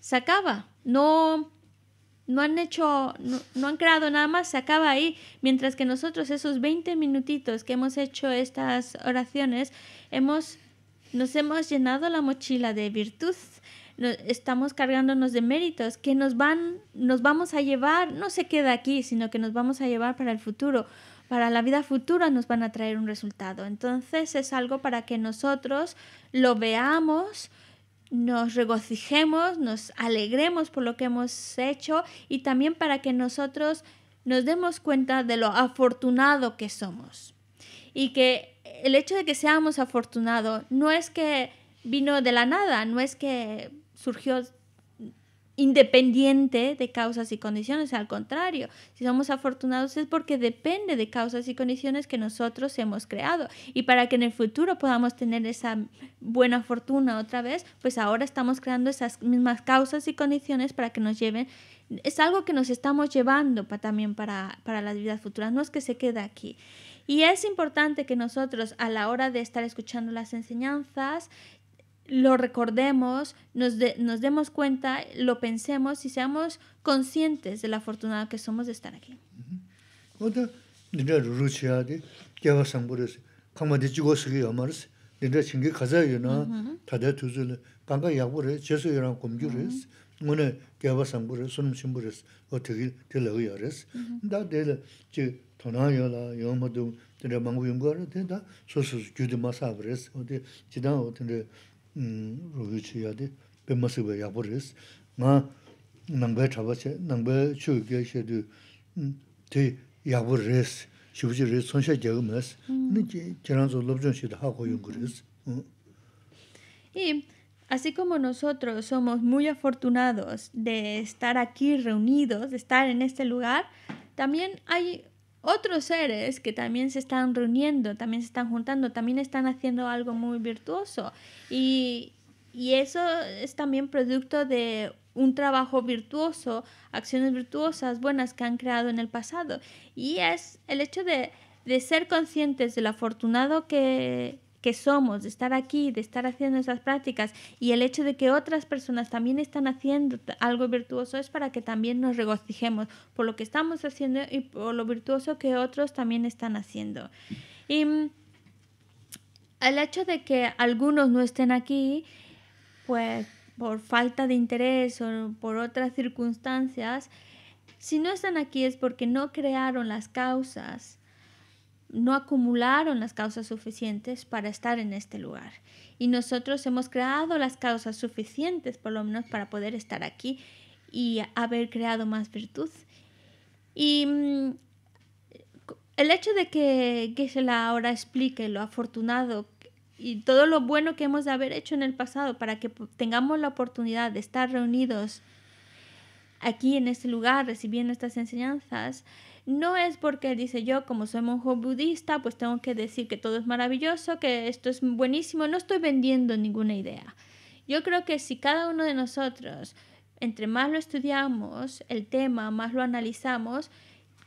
se acaba. No, no han hecho, no, han creado nada más, se acaba ahí. Mientras que nosotros esos 20 minutitos que hemos hecho estas oraciones, hemos, nos hemos llenado la mochila de virtud. estamos cargándonos de méritos que nos van, nos vamos a llevar, no se queda aquí, sino que nos vamos a llevar para el futuro para la vida futura nos van a traer un resultado. Entonces es algo para que nosotros lo veamos, nos regocijemos, nos alegremos por lo que hemos hecho y también para que nosotros nos demos cuenta de lo afortunado que somos. Y que el hecho de que seamos afortunados no es que vino de la nada, no es que surgió independiente de causas y condiciones, al contrario, si somos afortunados es porque depende de causas y condiciones que nosotros hemos creado. Y para que en el futuro podamos tener esa buena fortuna otra vez, pues ahora estamos creando esas mismas causas y condiciones para que nos lleven. Es algo que nos estamos llevando también para, para las vidas futuras, no es que se quede aquí. Y es importante que nosotros a la hora de estar escuchando las enseñanzas, lo recordemos, nos, nos demos cuenta, lo pensemos y seamos conscientes de la fortuna que somos de estar aquí. rūgī chī yādī bē mā sī bē yāgbō rēs. Ngā nāng bē chā bē rāng shī dā hā kō rēs. Y así como nosotros somos muy afortunados de estar aquí reunidos, de estar en este lugar, también hay otros seres que también se están reuniendo, también se están juntando, también están haciendo algo muy virtuoso. Y, y eso es también producto de un trabajo virtuoso, acciones virtuosas, buenas que han creado en el pasado. Y es el hecho de, de ser conscientes del afortunado que, que somos, de estar aquí, de estar haciendo esas prácticas y el hecho de que otras personas también están haciendo algo virtuoso es para que también nos regocijemos por lo que estamos haciendo y por lo virtuoso que otros también están haciendo. Y mm, el hecho de que algunos no estén aquí, pues por falta de interés o por otras circunstancias, si no están aquí es porque no crearon las causas no acumularon las causas suficientes para estar en este lugar. Y nosotros hemos creado las causas suficientes, por lo menos, para poder estar aquí y haber creado más virtud. Y mm, el hecho de que Gisela ahora explique lo afortunado y todo lo bueno que hemos de haber hecho en el pasado para que tengamos la oportunidad de estar reunidos aquí en este lugar recibiendo estas enseñanzas, no es porque dice yo, como soy monje budista, pues tengo que decir que todo es maravilloso, que esto es buenísimo. No estoy vendiendo ninguna idea. Yo creo que si cada uno de nosotros, entre más lo estudiamos, el tema, más lo analizamos,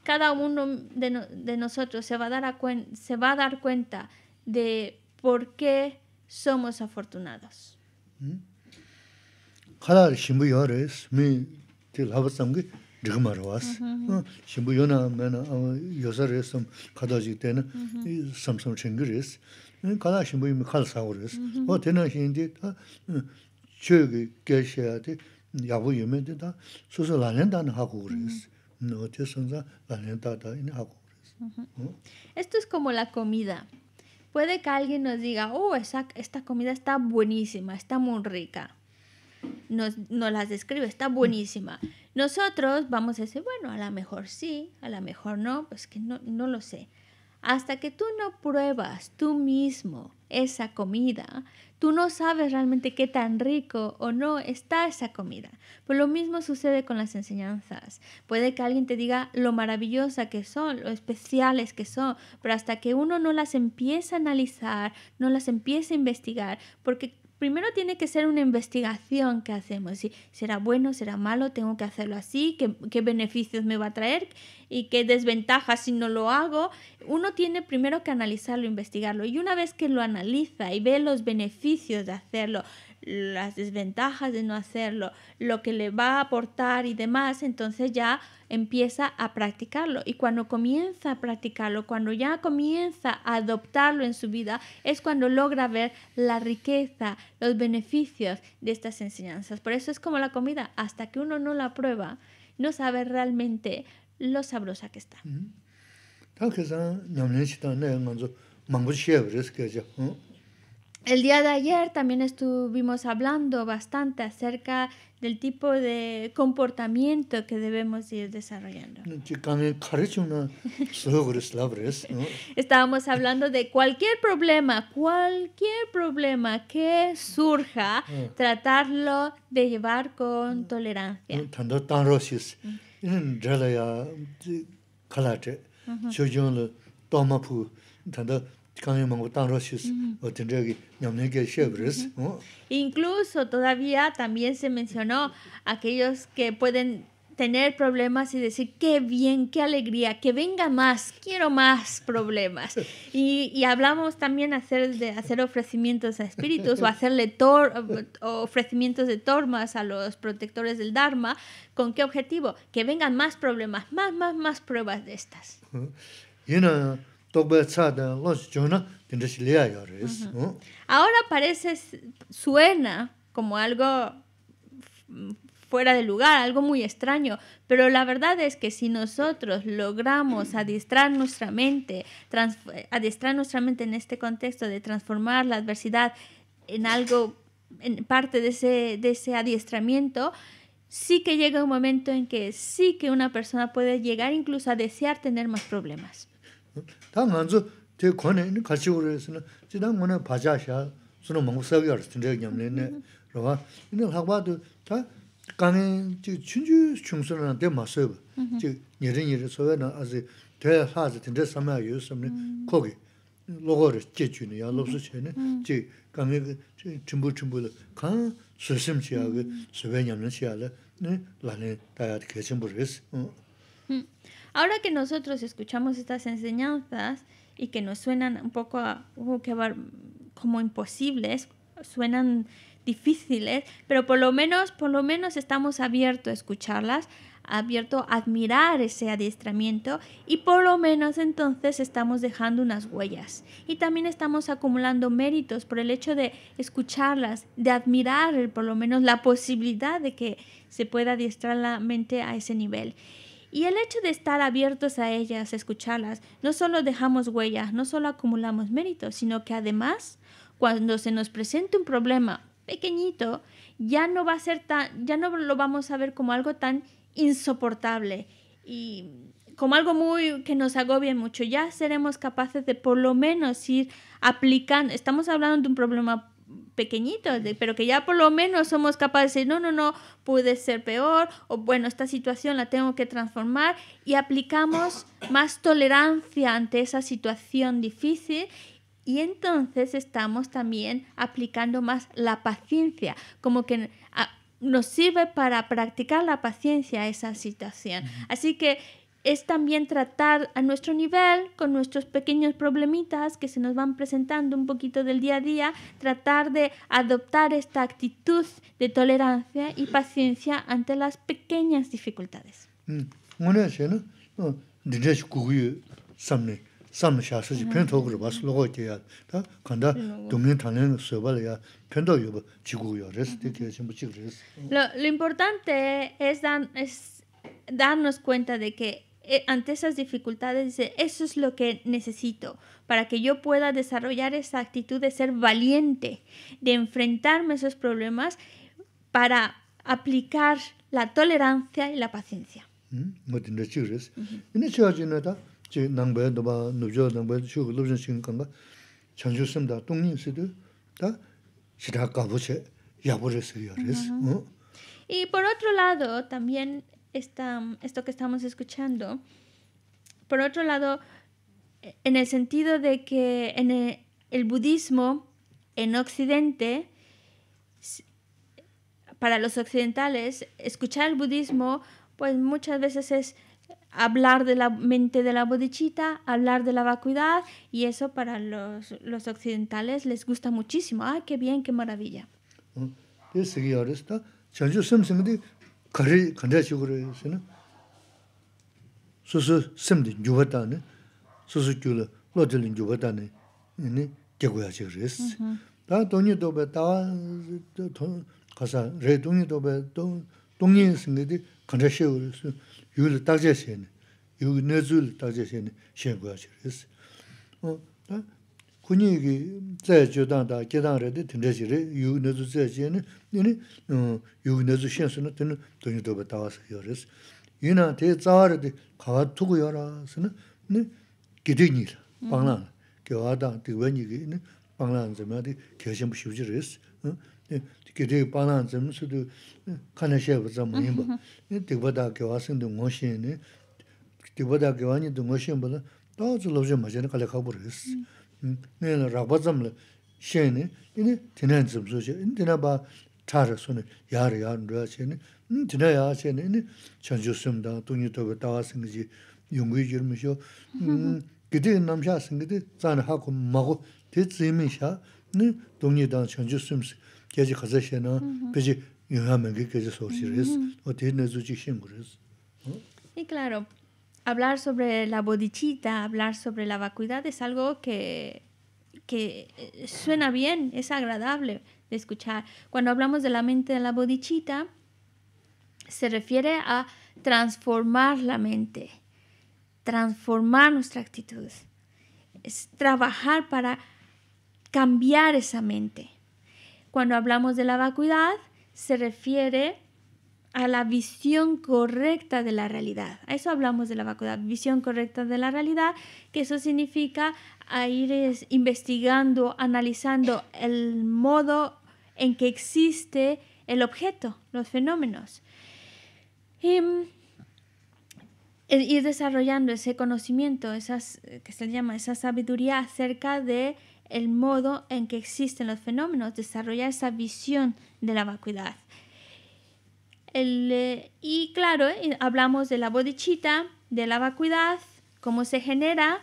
cada uno de, nosotros se va, a dar se va a dar cuenta de por qué somos afortunados. ¿Mm? Shimbu. O. O rēs. Esto es como la comida. Puede que alguien nos diga, oh, esa, esta comida está buenísima, está muy rica. nos, nos las describe, está buenísima. Nosotros vamos a decir, bueno, a lo mejor sí, a lo mejor no, pues que no, no lo sé. Hasta que tú no pruebas tú mismo esa comida, tú no sabes realmente qué tan rico o no está esa comida. Pues lo mismo sucede con las enseñanzas. Puede que alguien te diga lo maravillosa que son, lo especiales que son, pero hasta que uno no las empieza a analizar, no las empieza a investigar, porque primero tiene que ser una investigación que hacemos. Si será bueno, será malo, tengo que hacerlo así, ¿Qué, qué, beneficios me va a traer y qué desventajas si no lo hago. Uno tiene primero que analizarlo, investigarlo. Y una vez que lo analiza y ve los beneficios de hacerlo, las desventajas de no hacerlo, lo que le va a aportar y demás, entonces ya empieza a practicarlo. Y cuando comienza a practicarlo, cuando ya comienza a adoptarlo en su vida, es cuando logra ver la riqueza, los beneficios de estas enseñanzas. Por eso es como la comida, hasta que uno no la prueba, no sabe realmente lo sabrosa que está. El día de ayer también estuvimos hablando bastante acerca del tipo de comportamiento que debemos ir desarrollando. Estábamos hablando de cualquier problema, cualquier problema que surja, tratarlo de llevar con tolerancia. Incluso todavía también se mencionó aquellos que pueden tener problemas y decir, qué bien, qué alegría, que venga más, quiero más problemas. Y, hablamos también hacer, de hacer ofrecimientos a espíritus o hacerle ofrecimientos de tormas a los protectores del Dharma. ¿Con qué objetivo? Que vengan más problemas, más, más, más pruebas de estas. Ahora parece, suena como algo fuera de lugar, algo muy extraño, pero la verdad es que si nosotros logramos adiestrar nuestra mente, adiestrar nuestra mente en este contexto de transformar la adversidad en algo, en parte de ese, de ese adiestramiento, sí que llega un momento en que sí que una persona puede llegar incluso a desear tener más problemas. 다 먼저 제 권에 같이 그래서는 지난 뭐는 바자샤 수는 먹고 서겨 진짜 냠네네 그러가 이는 하고도 다 강에 지 춘주 중선한테 맞서 지 예전에 소외나 아주 대 하지 진짜 삼아 요섬네 거기 로고를 제주는 야 로스체네 지 강에 전부 전부 강 수심지하고 소외냐는 시야래 네 라네 다야 계신 부르스 Ahora que nosotros escuchamos estas enseñanzas y que nos suenan un poco como imposibles, suenan difíciles, pero por lo menos, por lo menos estamos abiertos a escucharlas, abiertos a admirar ese adiestramiento y por lo menos entonces estamos dejando unas huellas y también estamos acumulando méritos por el hecho de escucharlas, de admirar por lo menos la posibilidad de que se pueda adiestrar la mente a ese nivel. Y el hecho de estar abiertos a ellas, escucharlas, no solo dejamos huellas, no solo acumulamos méritos, sino que además, cuando se nos presente un problema pequeñito, ya no va a ser tan, ya no lo vamos a ver como algo tan insoportable y como algo muy que nos agobie mucho. Ya seremos capaces de por lo menos ir aplicando. Estamos hablando de un problema pequeñitos, pero que ya por lo menos somos capaces de decir, no, no, no, puede ser peor, o bueno, esta situación la tengo que transformar y aplicamos más tolerancia ante esa situación difícil y entonces estamos también aplicando más la paciencia, como que ah, nos sirve para practicar la paciencia a esa situación. Así que es también tratar a nuestro nivel, con nuestros pequeños problemitas que se nos van presentando un poquito del día a día, tratar de adoptar esta actitud de tolerancia y paciencia ante las pequeñas dificultades. Lo, importante es, es darnos cuenta de que eh, ante esas dificultades dice, eso es lo que necesito para que yo pueda desarrollar esa actitud de ser valiente, de enfrentarme a esos problemas para aplicar la tolerancia y la paciencia. Y por otro lado, también esta, esto que estamos escuchando. Por otro lado, en el sentido de que en el, budismo en Occidente, para los occidentales, escuchar el budismo, pues muchas veces es hablar de la mente de la bodichita, hablar de la vacuidad, y eso para los, los occidentales les gusta muchísimo. ¡Ay, qué bien, qué maravilla! 거리 근데 식으로 쓰는 수수 심디 주었다네 수수 줄로 로들린 주었다네 네 개고야 지그레스 다 돈이 도베 다돈 가서 레 돈이 도베 돈 동인 생기디 근데 식으로 유를 딱제세네 유 내줄 딱제세네 셴고야 지그레스 어다 군이 이게 제 주단다 계단레데 된대지레 유 내줄 제제는 아니 여기 내서 신선은 되는 돈이 더 받아서 요래서 이나 대 자르데 가와 두고 요라서는 네 기대니 방랑. 겨하다 되원이기 방랑 좀한테 결심 쉬우지레스 네 기대 방랑 좀 수도 칸에셔 보자 뭐니 봐. 되보다 겨와선도 멋이네. 되보다 겨와니도 멋이 보다 또 줄로지 맞는 갈래 가버렸어. 네 라바점을 셴이 이제 되는 좀 소시 인데나 봐. De mo xian ne de ba da ge wa ni de mo xian ba da da zu lo zhe ma zhe ne ka le ka bu res nēnā rākpa tsamla shēni, nēni tēnēn tsam sōshē, tēnā bā chārā sōni yārā yārā rūyā shēni, tēnā yārā shēni, nēni chāngchū sōmdā, tōngi tōba tāwā sēngi jī yungu yu jirma sōshī rēs, o chī. Y claro, hablar sobre la bodichita, hablar sobre la vacuidad es algo que, que eh, suena bien, es agradable de escuchar. Cuando hablamos de la mente de la bodichita, se refiere a transformar la mente, transformar nuestra actitud. Es trabajar para cambiar esa mente. Cuando hablamos de la vacuidad, se refiere a la visión correcta de la realidad. A eso hablamos de la vacuidad, visión correcta de la realidad, que eso significa a ir investigando, analizando el modo en que existe el objeto, los fenómenos. Y mm, ir desarrollando ese conocimiento, esas, que se llama esa sabiduría acerca de el modo en que existen los fenómenos, desarrollar esa visión de la vacuidad. Eh, y claro, hablamos de la bodichita, de la vacuidad, cómo se genera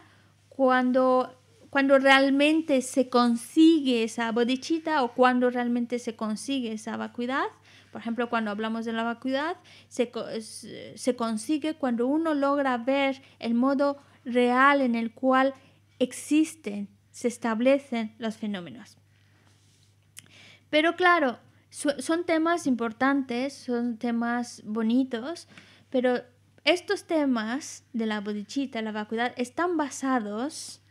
cuando, cuando realmente se consigue esa bodichita o cuando realmente se consigue esa vacuidad. Por ejemplo, cuando hablamos de la vacuidad, se, se consigue cuando uno logra ver el modo real en el cual existen, se establecen los fenómenos. Pero claro, son temas importantes, son temas bonitos, pero estos temas de la bodichita, la vacuidad, están basados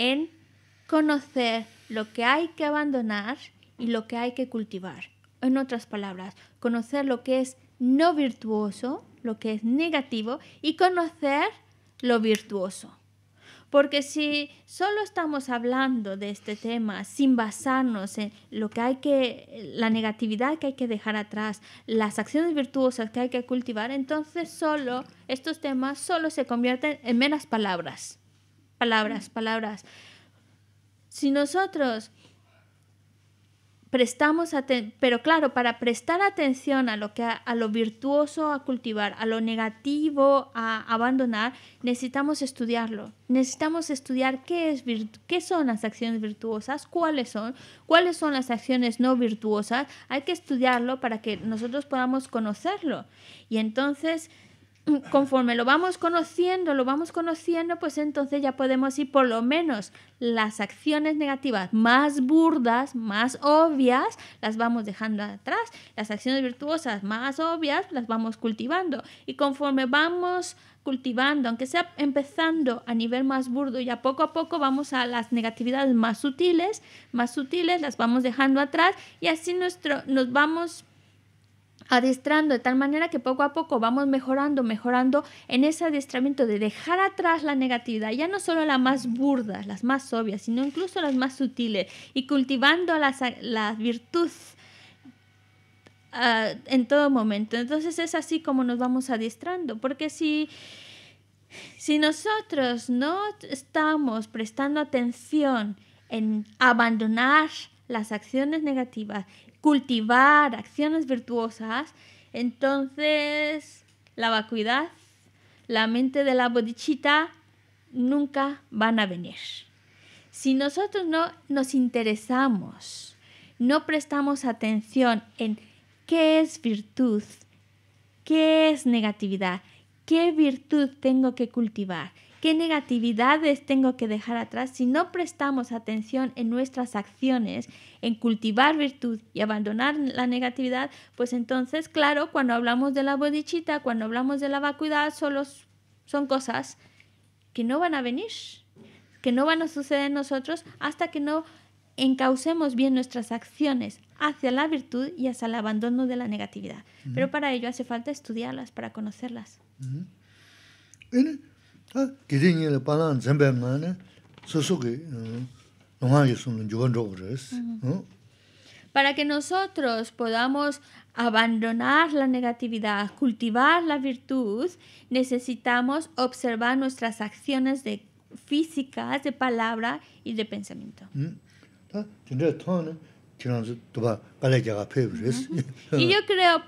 en conocer lo que hay que abandonar y lo que hay que cultivar. En otras palabras, conocer lo que es no virtuoso, lo que es negativo, y conocer lo virtuoso. Porque si solo estamos hablando de este tema sin basarnos en lo que hay que, la negatividad que hay que dejar atrás, las acciones virtuosas que hay que cultivar, entonces solo estos temas solo se convierten en meras palabras. Palabras, palabras. Si nosotros prestamos atención, pero claro, para prestar atención a lo que a, lo virtuoso a cultivar, a lo negativo a abandonar, necesitamos estudiarlo. Necesitamos estudiar qué es qué son las acciones virtuosas, cuáles son, cuáles son las acciones no virtuosas. Hay que estudiarlo para que nosotros podamos conocerlo. Y entonces conforme lo vamos conociendo, lo vamos conociendo, pues entonces ya podemos ir por lo menos las acciones negativas más burdas, más obvias, las vamos dejando atrás. Las acciones virtuosas más obvias las vamos cultivando. Y conforme vamos cultivando, aunque sea empezando a nivel más burdo, y a poco a poco vamos a las negatividades más sutiles, más sutiles, las vamos dejando atrás y así nuestro, nos vamos adiestrando de tal manera que poco a poco vamos mejorando, mejorando en ese adiestramiento de dejar atrás la negatividad, ya no solo las más burdas, las más obvias, sino incluso las más sutiles y cultivando la virtud ah, en todo momento. Entonces es así como nos vamos adiestrando, porque si, si nosotros no estamos prestando atención en abandonar las acciones negativas cultivar acciones virtuosas, entonces la vacuidad, la mente de la bodichita nunca van a venir. Si nosotros no nos interesamos, no prestamos atención en qué es virtud, qué es negatividad, qué virtud tengo que cultivar, qué negatividades tengo que dejar atrás si no prestamos atención en nuestras acciones, en cultivar virtud y abandonar la negatividad, pues entonces, claro, cuando hablamos de la bodichita, cuando hablamos de la vacuidad, solo son cosas que no van a venir, que no van a suceder en nosotros hasta que no encaucemos bien nuestras acciones hacia la virtud y hacia el abandono de la negatividad. Pero para ello hace falta estudiarlas, para conocerlas. Para que nosotros podamos abandonar la negatividad, cultivar la virtud, necesitamos observar nuestras acciones de físicas, de palabra y de pensamiento. Y yo creo,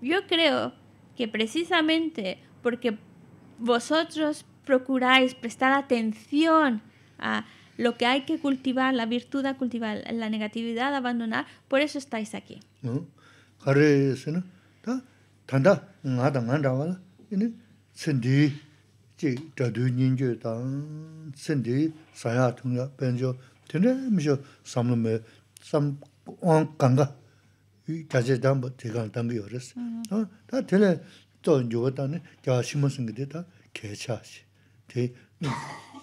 yo creo que precisamente porque vosotros procuráis prestar atención a lo que hay que cultivar, la virtud a cultivar, la negatividad a abandonar, por eso estáis aquí. 저 요다는 야심무슨 게 되다 개차시 대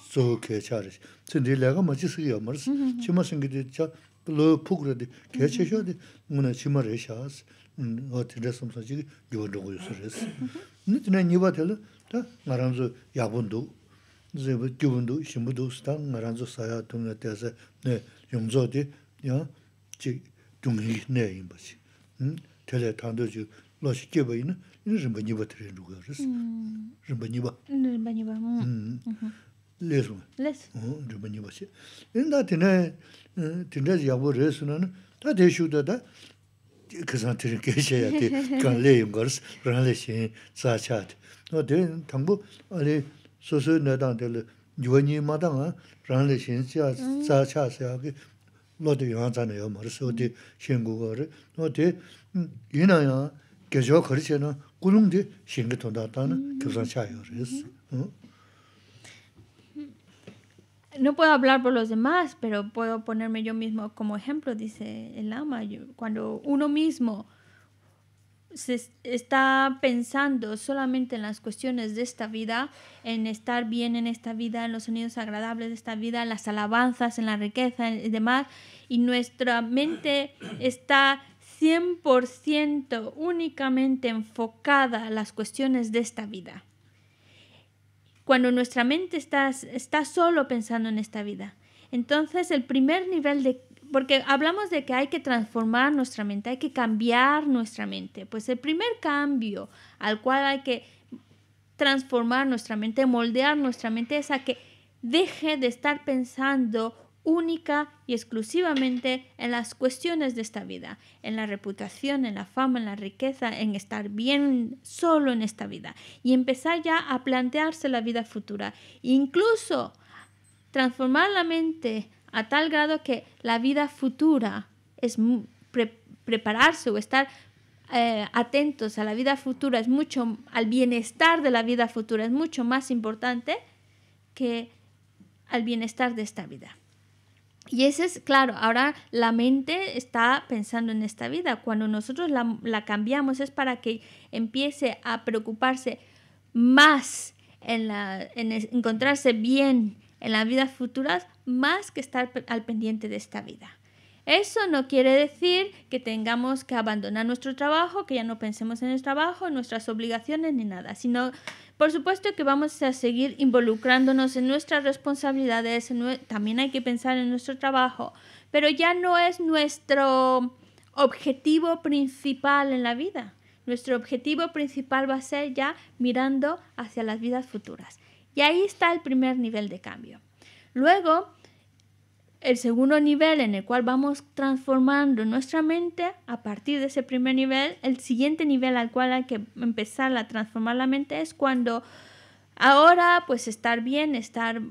so 개차시 근데 내가 뭐지 쓰여 말스 심무슨 게 되자 로 푸그르데 개체셔데 뭐나 심마레 샤스 음 어떻게 섬서지 요르고 요스레스 근데 니바텔 다 나람즈 야분도 제부 기분도 심부도 스탄 나람즈 사야 동네 때서 네 용조디 야지 동이 내 임바시 음 텔레 탄도지 로시 개버이는 ngaranzo yabundu zibu gyubundu, shimbudu, sita ngaranzu saya dunga tesa ne yungzo di ya chi dungi ne yinba chi. Tele tando chi lo shi gyeba ina, ina rinpa nipa tere nruga res. Rinpa nipa. Rinpa nipa. Lesu nga. Lesu. Rinpa nipa chi. Ina da tina, tina yabu resu na, da de shu da da, kasan tere keshe ya te, kan le yunga res, rana le shen sa cha te. No, de tangbo, ali, 소소 내단들 유원이 마당아 란레 신시아 자차샤게 로드 영화잖아요 말서 어디 신고거를 어디 이나야 계속 그러잖아 꾸릉데 신게 돈다다는 교산 차요 그래서 No puedo hablar por los demás, pero puedo ponerme yo mismo como ejemplo, dice el Lama. Cuando uno mismo se está pensando solamente en las cuestiones de esta vida, en estar bien en esta vida, en los sonidos agradables de esta vida, en las alabanzas, en la riqueza y demás, y nuestra mente está 100% únicamente enfocada a las cuestiones de esta vida. Cuando nuestra mente está, está solo pensando en esta vida, entonces el primer nivel de porque hablamos de que hay que transformar nuestra mente, hay que cambiar nuestra mente. Pues el primer cambio al cual hay que transformar nuestra mente, moldear nuestra mente, es a que deje de estar pensando única y exclusivamente en las cuestiones de esta vida, en la reputación, en la fama, en la riqueza, en estar bien solo en esta vida y empezar ya a plantearse la vida futura, incluso transformar la mente a tal grado que la vida futura es prepararse o estar eh, atentos a la vida futura es mucho, al bienestar de la vida futura es mucho más importante que al bienestar de esta vida. Y ese es, claro, ahora la mente está pensando en esta vida. Cuando nosotros la, cambiamos es para que empiece a preocuparse más en, la, en encontrarse bien en las vidas futuras más que estar al pendiente de esta vida. Eso no quiere decir que tengamos que abandonar nuestro trabajo, que ya no pensemos en el trabajo, en nuestras obligaciones ni nada, sino por supuesto que vamos a seguir involucrándonos en nuestras responsabilidades, también hay que pensar en nuestro trabajo, pero ya no es nuestro objetivo principal en la vida. Nuestro objetivo principal va a ser ya mirando hacia las vidas futuras. Y ahí está el primer nivel de cambio. Luego, el segundo nivel en el cual vamos transformando nuestra mente, a partir de ese primer nivel, el siguiente nivel al cual hay que empezar a transformar la mente es cuando ahora pues estar bien, estar,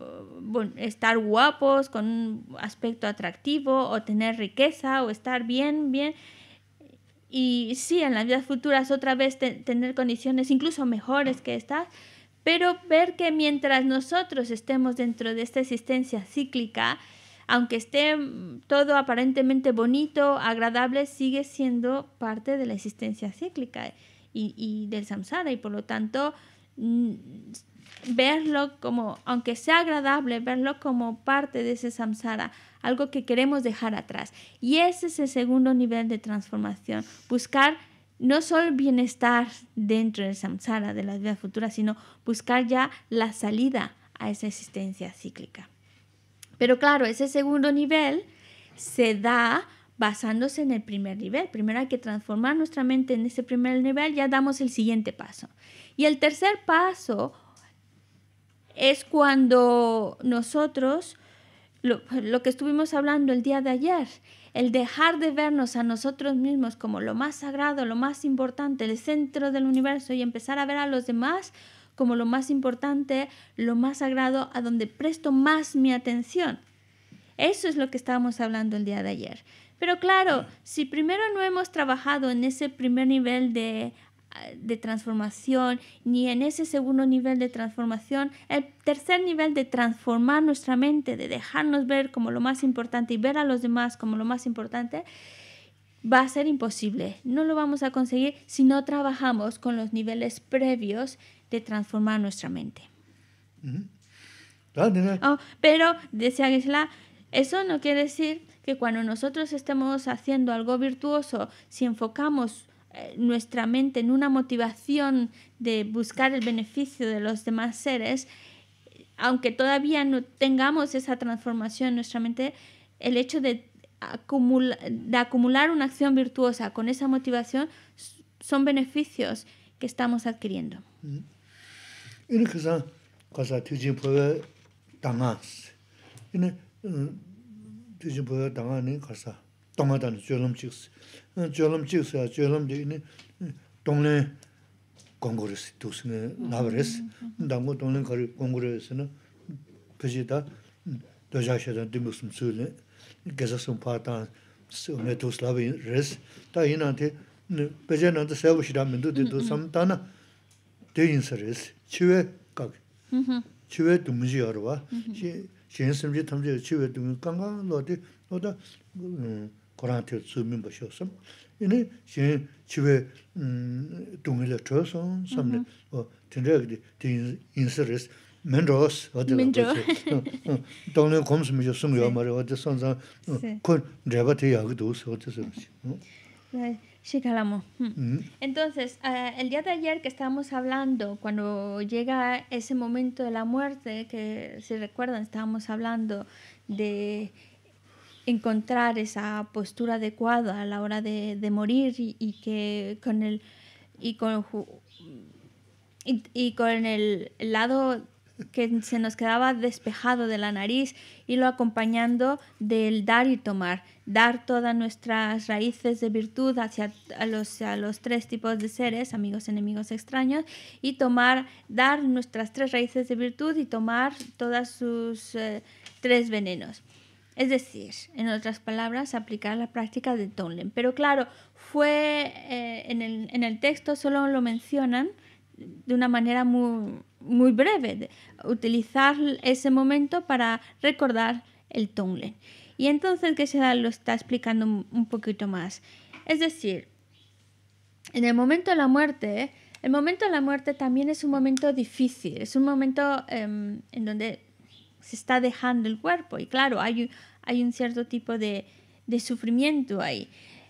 estar guapos, con un aspecto atractivo, o tener riqueza, o estar bien, bien. Y sí, en las vidas futuras otra vez tener condiciones incluso mejores que estas, pero ver que mientras nosotros estemos dentro de esta existencia cíclica, aunque esté todo aparentemente bonito, agradable, sigue siendo parte de la existencia cíclica y, del samsara y por lo tanto mm, verlo como, aunque sea agradable, verlo como parte de ese samsara, algo que queremos dejar atrás. Y ese es el segundo nivel de transformación, buscar no solo el bienestar dentro del samsara, de la vida futura, sino buscar ya la salida a esa existencia cíclica. Pero claro, ese segundo nivel se da basándose en el primer nivel. Primero hay que transformar nuestra mente en ese primer nivel, ya damos el siguiente paso. Y el tercer paso es cuando nosotros, lo, que estuvimos hablando el día de ayer, el dejar de vernos a nosotros mismos como lo más sagrado, lo más importante, el centro del universo y empezar a ver a los demás como lo más importante, lo más sagrado, a donde presto más mi atención. Eso es lo que estábamos hablando el día de ayer. Pero claro, si primero no hemos trabajado en ese primer nivel de de transformación, ni en ese segundo nivel de transformación, el tercer nivel de transformar nuestra mente, de dejarnos ver como lo más importante y ver a los demás como lo más importante, va a ser imposible. No lo vamos a conseguir si no trabajamos con los niveles previos de transformar nuestra mente. Oh, pero, decía Gisela, eso no quiere decir que cuando nosotros estemos haciendo algo virtuoso, si enfocamos eh, nuestra mente en una motivación de buscar el beneficio de los demás seres, aunque todavía no tengamos esa transformación en nuestra mente, el hecho de, de acumular una acción virtuosa con esa motivación son beneficios que estamos adquiriendo. 이렇게 해서 가서 뒤지 보여 당하스 이네 뒤지 보여 당하는 가서 동하다는 줄음 찍스 줄음 찍스 줄음 되네 동네 공고르스 두스네 나버스 당고 동네 거리 공고르스는 그지다 도자셔다 디무스 무슬네. 게자스 파탄 스네 도슬라비 레스 다 이나한테 베제나한테 세우시라면 도도 삼타나 대인서레스 치외 각 치외 동지 여러와 시 신심지 탐지 치외 동 강강 로디 로다 고란테 주민 보셨음 이니 신 치외 음 동일에 쳐서 삼네 어 진짜게 딘 인서스 멘로스 어디 동네 검스미 좀 숨겨 말이야 어디 선상 그 레바테 야기도 어디서 네 sō bāchī. Sí, Calamo. Entonces, uh, el día de ayer que estábamos hablando, cuando llega ese momento de la muerte, que si recuerdan, estábamos hablando de encontrar esa postura adecuada a la hora de, de morir y, que con el y con y, con el lado que se nos quedaba despejado de la nariz y lo acompañando del dar y tomar, dar todas nuestras raíces de virtud hacia a los, a los tres tipos de seres, amigos, enemigos, extraños, y tomar, dar nuestras tres raíces de virtud y tomar todas sus eh, tres venenos. Es decir, en otras palabras, aplicar la práctica de Tonlen. Pero claro, fue eh, en, el, en, el, texto solo lo mencionan de una manera muy, muy breve, utilizar ese momento para recordar el Tonlen. Y entonces se lo está explicando un, poquito más. Es decir, en el momento de la muerte, el momento de la muerte también es un momento difícil, es un momento em, en donde se está dejando el cuerpo y claro, hay, hay un cierto tipo de, de sufrimiento ahí.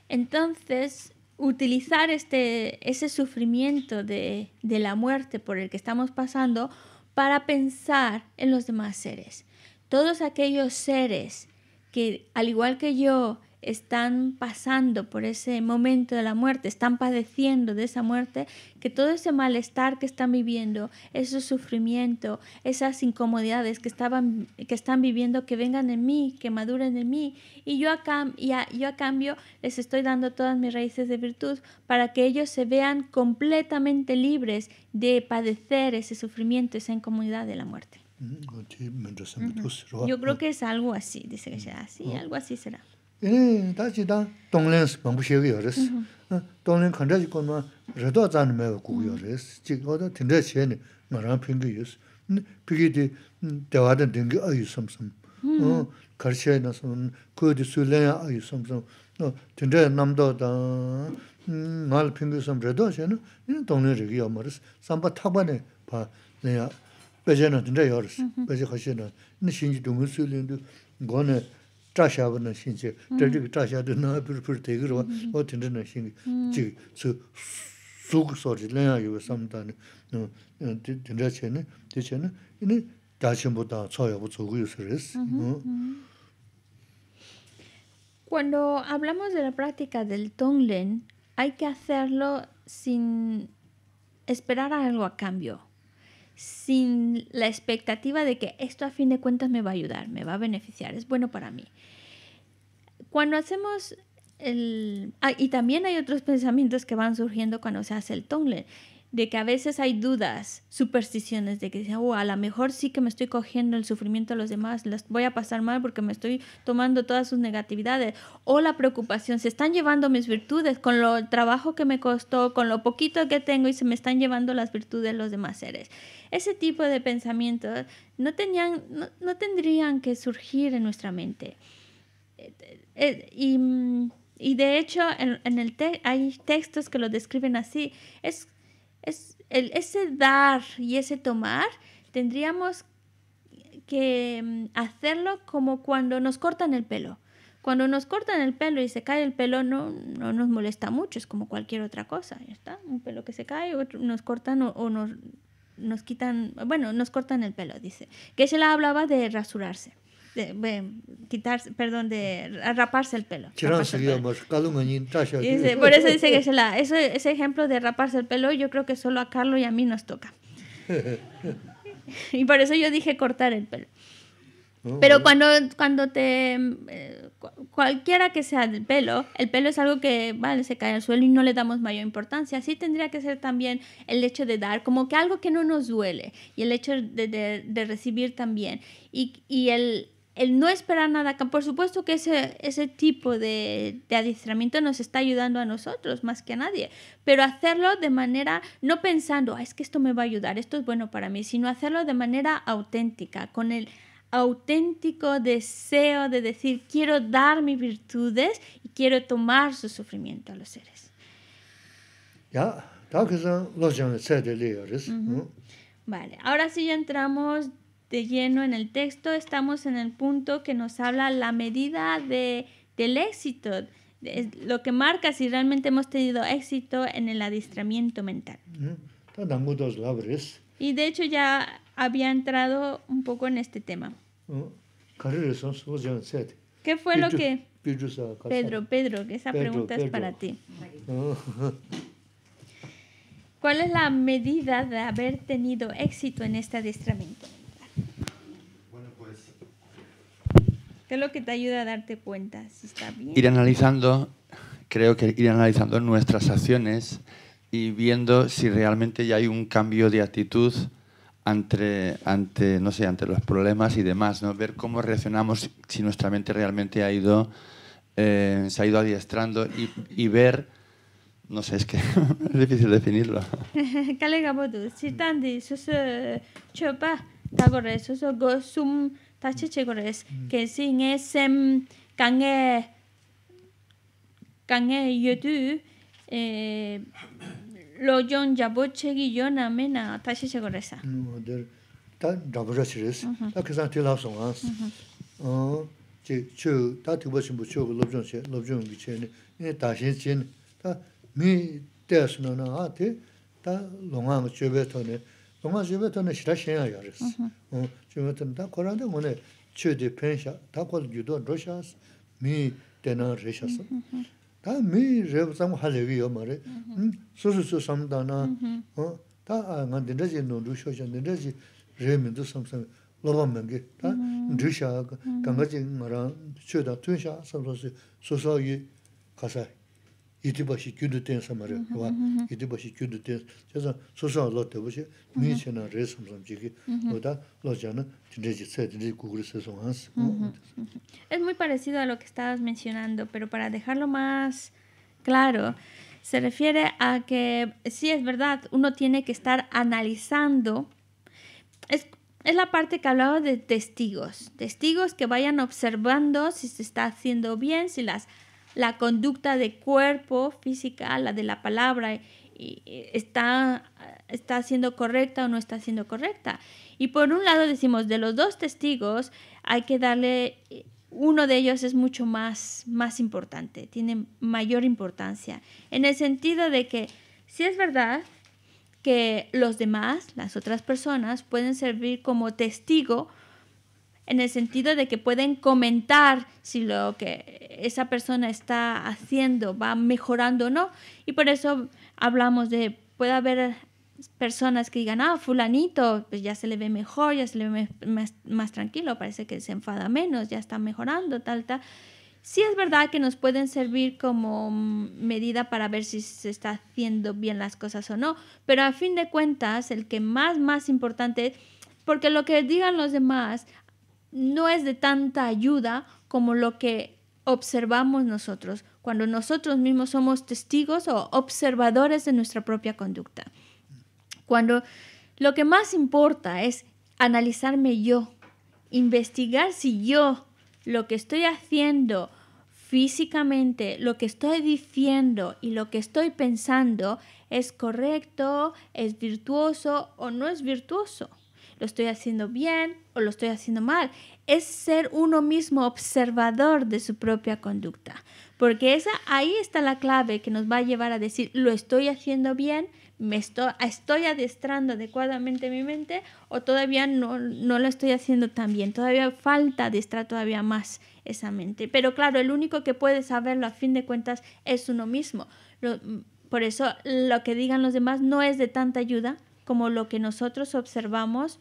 Entonces, utilizar este, ese sufrimiento de, de, la muerte por el que estamos pasando para pensar en los demás seres. Todos aquellos seres que, al igual que yo, están pasando por ese momento de la muerte, están padeciendo de esa muerte, que todo ese malestar que están viviendo, ese sufrimiento, esas incomodidades que, estaban, que están viviendo, que vengan en mí, que maduren en mí. Y yo a, yo a cambio les estoy dando todas mis raíces de virtud para que ellos se vean completamente libres de padecer ese sufrimiento, esa incomodidad de la muerte. Yo creo que es algo así, dice que sea así, algo así será. 이 다시 다 동len스 방부시에 요레스 동len 컨트롤 거만 저도 잔 매고 고요레스 지금도 된다 시에는 나랑 핑크유스 피기디 대화된 된게 아유 섬섬 어 가르쳐야 나서 그디 술래야 아유 섬섬 어 된다 남도다 말 핑크 섬 저도 시에는 이 동len 저기 요마르스 삼바 타반에 봐 내가 khashi na, ina shinji dungu su lindu, go na cha shabu na shinji, dadi ka cha shabu na pir pir tegirwa, o dinda na shingi, chigi su suku sori lanya yuwa samda ni, dinda che ni, di che ni, ina dachenpo da cho yabu tsugu yu siris. Cuando hablamos de la práctica del Tonglen, hay que hacerlo sin esperar algo a cambio, sin la expectativa de que esto a fin de cuentas me va a ayudar, me va a beneficiar, es bueno para mí. Cuando hacemos el... ah, y también hay otros pensamientos que van surgiendo cuando se hace el Tonglen de que a veces hay dudas, supersticiones, de que oh, a lo mejor sí que me estoy cogiendo el sufrimiento de los demás, las voy a pasar mal porque me estoy tomando todas sus negatividades, o la preocupación, se están llevando mis virtudes con lo trabajo que me costó, con lo poquito que tengo y se me están llevando las virtudes de los demás seres. Ese tipo de pensamientos no, tenían, no, no tendrían que surgir en nuestra mente. Eh, eh, y, y de hecho, en, en el te hay textos que lo describen así. Es es el, ese dar y ese tomar, tendríamos que mm, hacerlo como cuando nos cortan el pelo. Cuando nos cortan el pelo y se cae el pelo no, no nos molesta mucho, es como cualquier otra cosa, ya está. Un pelo que se cae, otro, nos cortan o, nos, nos quitan, bueno, nos cortan el pelo, dice. Que se la hablaba de rasurarse, de, de quitarse, perdón, de raparse el pelo. Raparse el pelo. dice- por eso dice que se la, eso, ese ejemplo de raparse el pelo, yo creo que solo a Carlos y a mí nos toca. y por eso yo dije cortar el pelo. Pero cuando, cuando te... eh, cu- cualquiera que sea el pelo, el pelo es algo que, vale, se cae al suelo y no le damos mayor importancia. Así tendría que ser también el hecho de dar, como que algo que no nos duele. Y el hecho de, de- de recibir también. Y, y el, el no esperar nada. Por supuesto que ese, ese tipo de, de adiestramiento nos está ayudando a nosotros más que a nadie. Pero hacerlo de manera, no pensando, "Ah, es que esto me va a ayudar, esto es bueno para mí, sino hacerlo de manera auténtica, con el auténtico deseo de decir, quiero dar mis virtudes y quiero tomar su sufrimiento a los seres. Ya, le yoris. Vale, ahora sí ya entramos de lleno en el texto, estamos en el punto que nos habla la medida de, del éxito, de- lo que marca si realmente hemos tenido éxito en el adiestramiento mental. Y de hecho ya había entrado un poco en este tema. ¿Qué fue lo que... Pedro. Pedro, que esa pregunta es para ti. ¿Cuál es la medida de haber tenido éxito en este adiestramiento? Bueno, pues ¿Qué es lo que te ayuda a darte cuenta si está bien? ir analizando, creo que ir analizando nuestras acciones y viendo si realmente ya hay un cambio de actitud ante, ante, no sé, ante los problemas y demás, ¿no? Ver cómo reaccionamos, si nuestra mente realmente ha ido, eh, se ha ido adiestrando y, y ver, no sé, es que es difícil definirlo. tachi chigores que si nge sem kange kange yedu eh lo jon jabo chegi yo na me na tachi chigores no der ta jabo chigores ta kesan te la song as 어 chu ta tibo chim bu chu lo jon che lo jon gi che ne ta shin chin ta mi tes no na ha te ta longa chöbe to ne ma che be to ne. Longa che be to ne shira shen ya yaris. Oh, che be to ta ko ra de mo ne che de pen sha ta ko ju do ro sha mi te na re sha sa. 다 미 레브상 할레기 요마레 음 소소소 삼다나 어 다, 난 데르지 노루 쇼샤 데르지 레민도 삼삼 로바면게 다 드샤 강가지 마라 쳬다 튼샤 삼소시 소소이 가사 이디바시 규드텐 사마레 와 이디바시 규드텐 그래서 소소 로테 보시 미체나 레삼삼지기 오다 로자나 진짜지 세드리 구글에서 송한스 Es muy parecido a lo que estabas mencionando, pero para dejarlo más claro, se refiere a que sí es verdad, uno tiene que estar analizando. Es, es la parte que hablaba de testigos, testigos que vayan observando si se está haciendo bien, si las, la conducta de cuerpo, física, la de la palabra está, está siendo correcta o no está siendo correcta. Y por un lado decimos, de los dos testigos hay que darle, uno de ellos es mucho más, más importante, tiene mayor importancia, en el sentido de que si es verdad que los demás, las otras personas, pueden servir como testigo en el sentido de que pueden comentar si lo que esa persona está haciendo va mejorando o no. Y por eso hablamos de, puede haber personas que digan, ah, fulanito, pues ya se le ve mejor, ya se le ve más, más tranquilo, parece que se enfada menos, ya está mejorando, tal, tal. Sí es verdad que nos pueden servir como medida para ver si se está haciendo bien las cosas o no, pero a fin de cuentas el que más, más importante, porque lo que digan los demás no es de tanta ayuda como lo que observamos nosotros, cuando nosotros mismos somos testigos o observadores de nuestra propia conducta. Cuando lo que más importa es analizarme yo, investigar si yo lo que estoy haciendo físicamente, lo que estoy diciendo y lo que estoy pensando es correcto, es virtuoso o no es virtuoso. Lo estoy haciendo bien o lo estoy haciendo mal. Es ser uno mismo observador de su propia conducta. Porque esa, ahí está la clave que nos va a llevar a decir, lo estoy haciendo bien, me estoy, estoy adestrando adecuadamente mi mente o todavía no, no lo estoy haciendo tan bien. Todavía falta adestrar todavía más esa mente. Pero claro, el único que puede saberlo a fin de cuentas es uno mismo. por eso lo que digan los demás no es de tanta ayuda como lo que nosotros observamos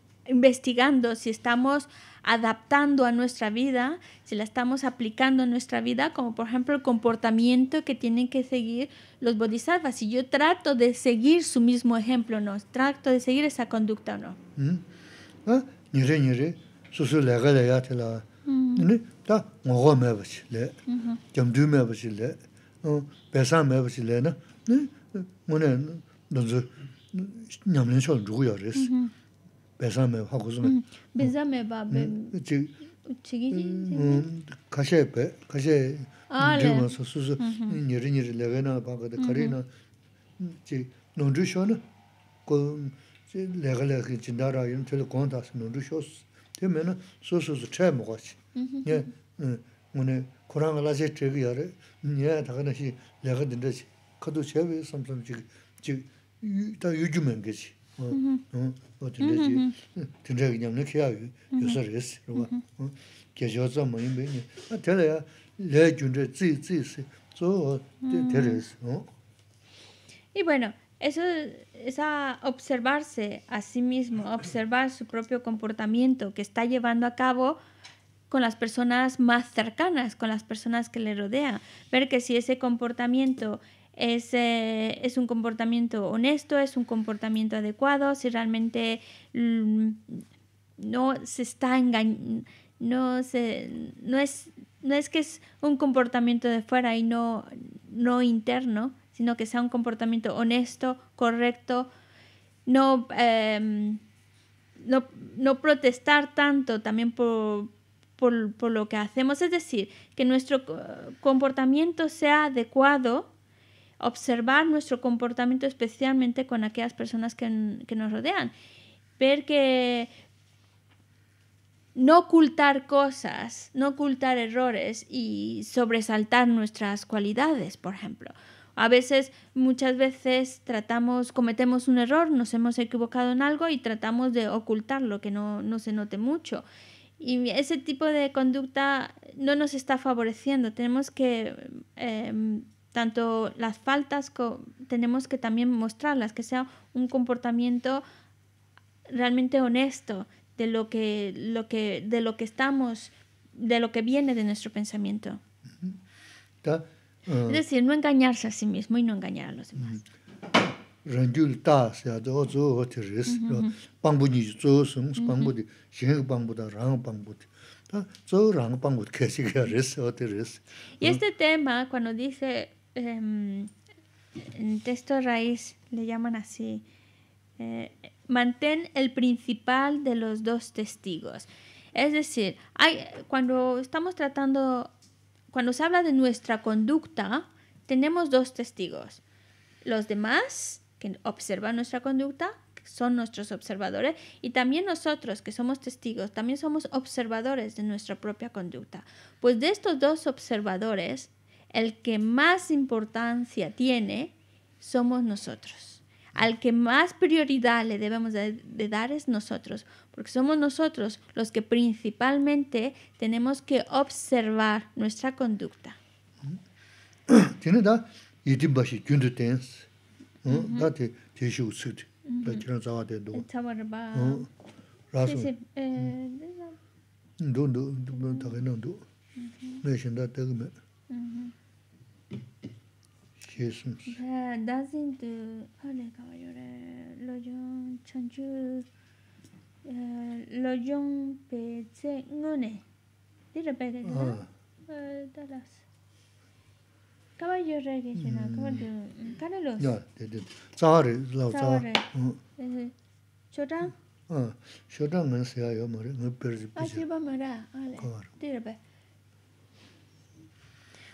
investigando si estamos adaptando a nuestra vida, si la estamos aplicando a nuestra vida, como por ejemplo el comportamiento que tienen que seguir los bodhisattvas. Si yo trato de seguir su mismo ejemplo o no, trato de seguir esa conducta o no. 배상매 하고 좀 배상매 봐. 지 지기지. 가셰 배 가셰 주면서 수수 니르니르 레베나 바가데 카리나 지 논주쇼는 그 레갈레 진다라 이런 텔 콘타스 논주쇼스 되면은 소소스 차 먹었지. 예. 오늘 코랑 라제 저기 야래. 예, 다가나시 내가 된다지. 그도 제외 삼삼 지 지다 요즘엔 게지. Y bueno, eso es a observarse a sí mismo, observar su propio comportamiento que está llevando a cabo con las personas más cercanas, con las personas que le rodean. Ver que si ese comportamiento es, eh, es un comportamiento honesto, es un comportamiento adecuado, si realmente mm, no se está engañando, no, no, es, no es que es un comportamiento de fuera y no, no interno, sino que sea un comportamiento honesto, correcto, no, em, no, no, protestar tanto también por, por, por, lo que hacemos, es decir, que nuestro comportamiento sea adecuado observar nuestro comportamiento especialmente con aquellas personas que, nos rodean. Ver que no ocultar cosas, no ocultar errores y sobresaltar nuestras cualidades, por ejemplo. A veces, muchas veces tratamos, cometemos un error, nos hemos equivocado en algo y tratamos de ocultarlo, que no, no se note mucho. Y ese tipo de conducta no nos está favoreciendo. Tenemos que em, tanto las faltas tenemos que también mostrarlas, que sea un comportamiento realmente honesto de lo que, lo que, de lo que estamos, de lo que viene de nuestro pensamiento. es decir, no engañarse a sí mismo y no engañar a los demás. Y este tema, cuando dice em, en texto raíz le llaman así, eh, mantén el principal de los dos testigos. Es decir, hay, cuando estamos tratando, cuando se habla de nuestra conducta, tenemos dos testigos. Los demás, que observan nuestra conducta, son nuestros observadores, y también nosotros, que somos testigos, también somos observadores de nuestra propia conducta. Pues de estos dos observadores, el que más importancia tiene somos nosotros. Al que más prioridad le debemos de, de dar es nosotros, porque somos nosotros los que principalmente tenemos que observar nuestra conducta. Tiene da itimbashi gyundu tens. Da te te shu sut. Da kiran zawa de do. Tabarba. 어, Sí, Raso. sí. Do do do ta ge no do. Me shin da te me. Jesus. Dasin tu hale kawa yore lojong chanchu lojong pe tse ngone. Dira pe ke kena? Dalas. Kawa yore ke chena, kawa tu kane los? Ya, dede. Tsawari, lao tsawari. Chodang? Chodang ngan siya yo mara, ngan perzi picha. Ah, shiba mara, hale. Kawa. Dira pe.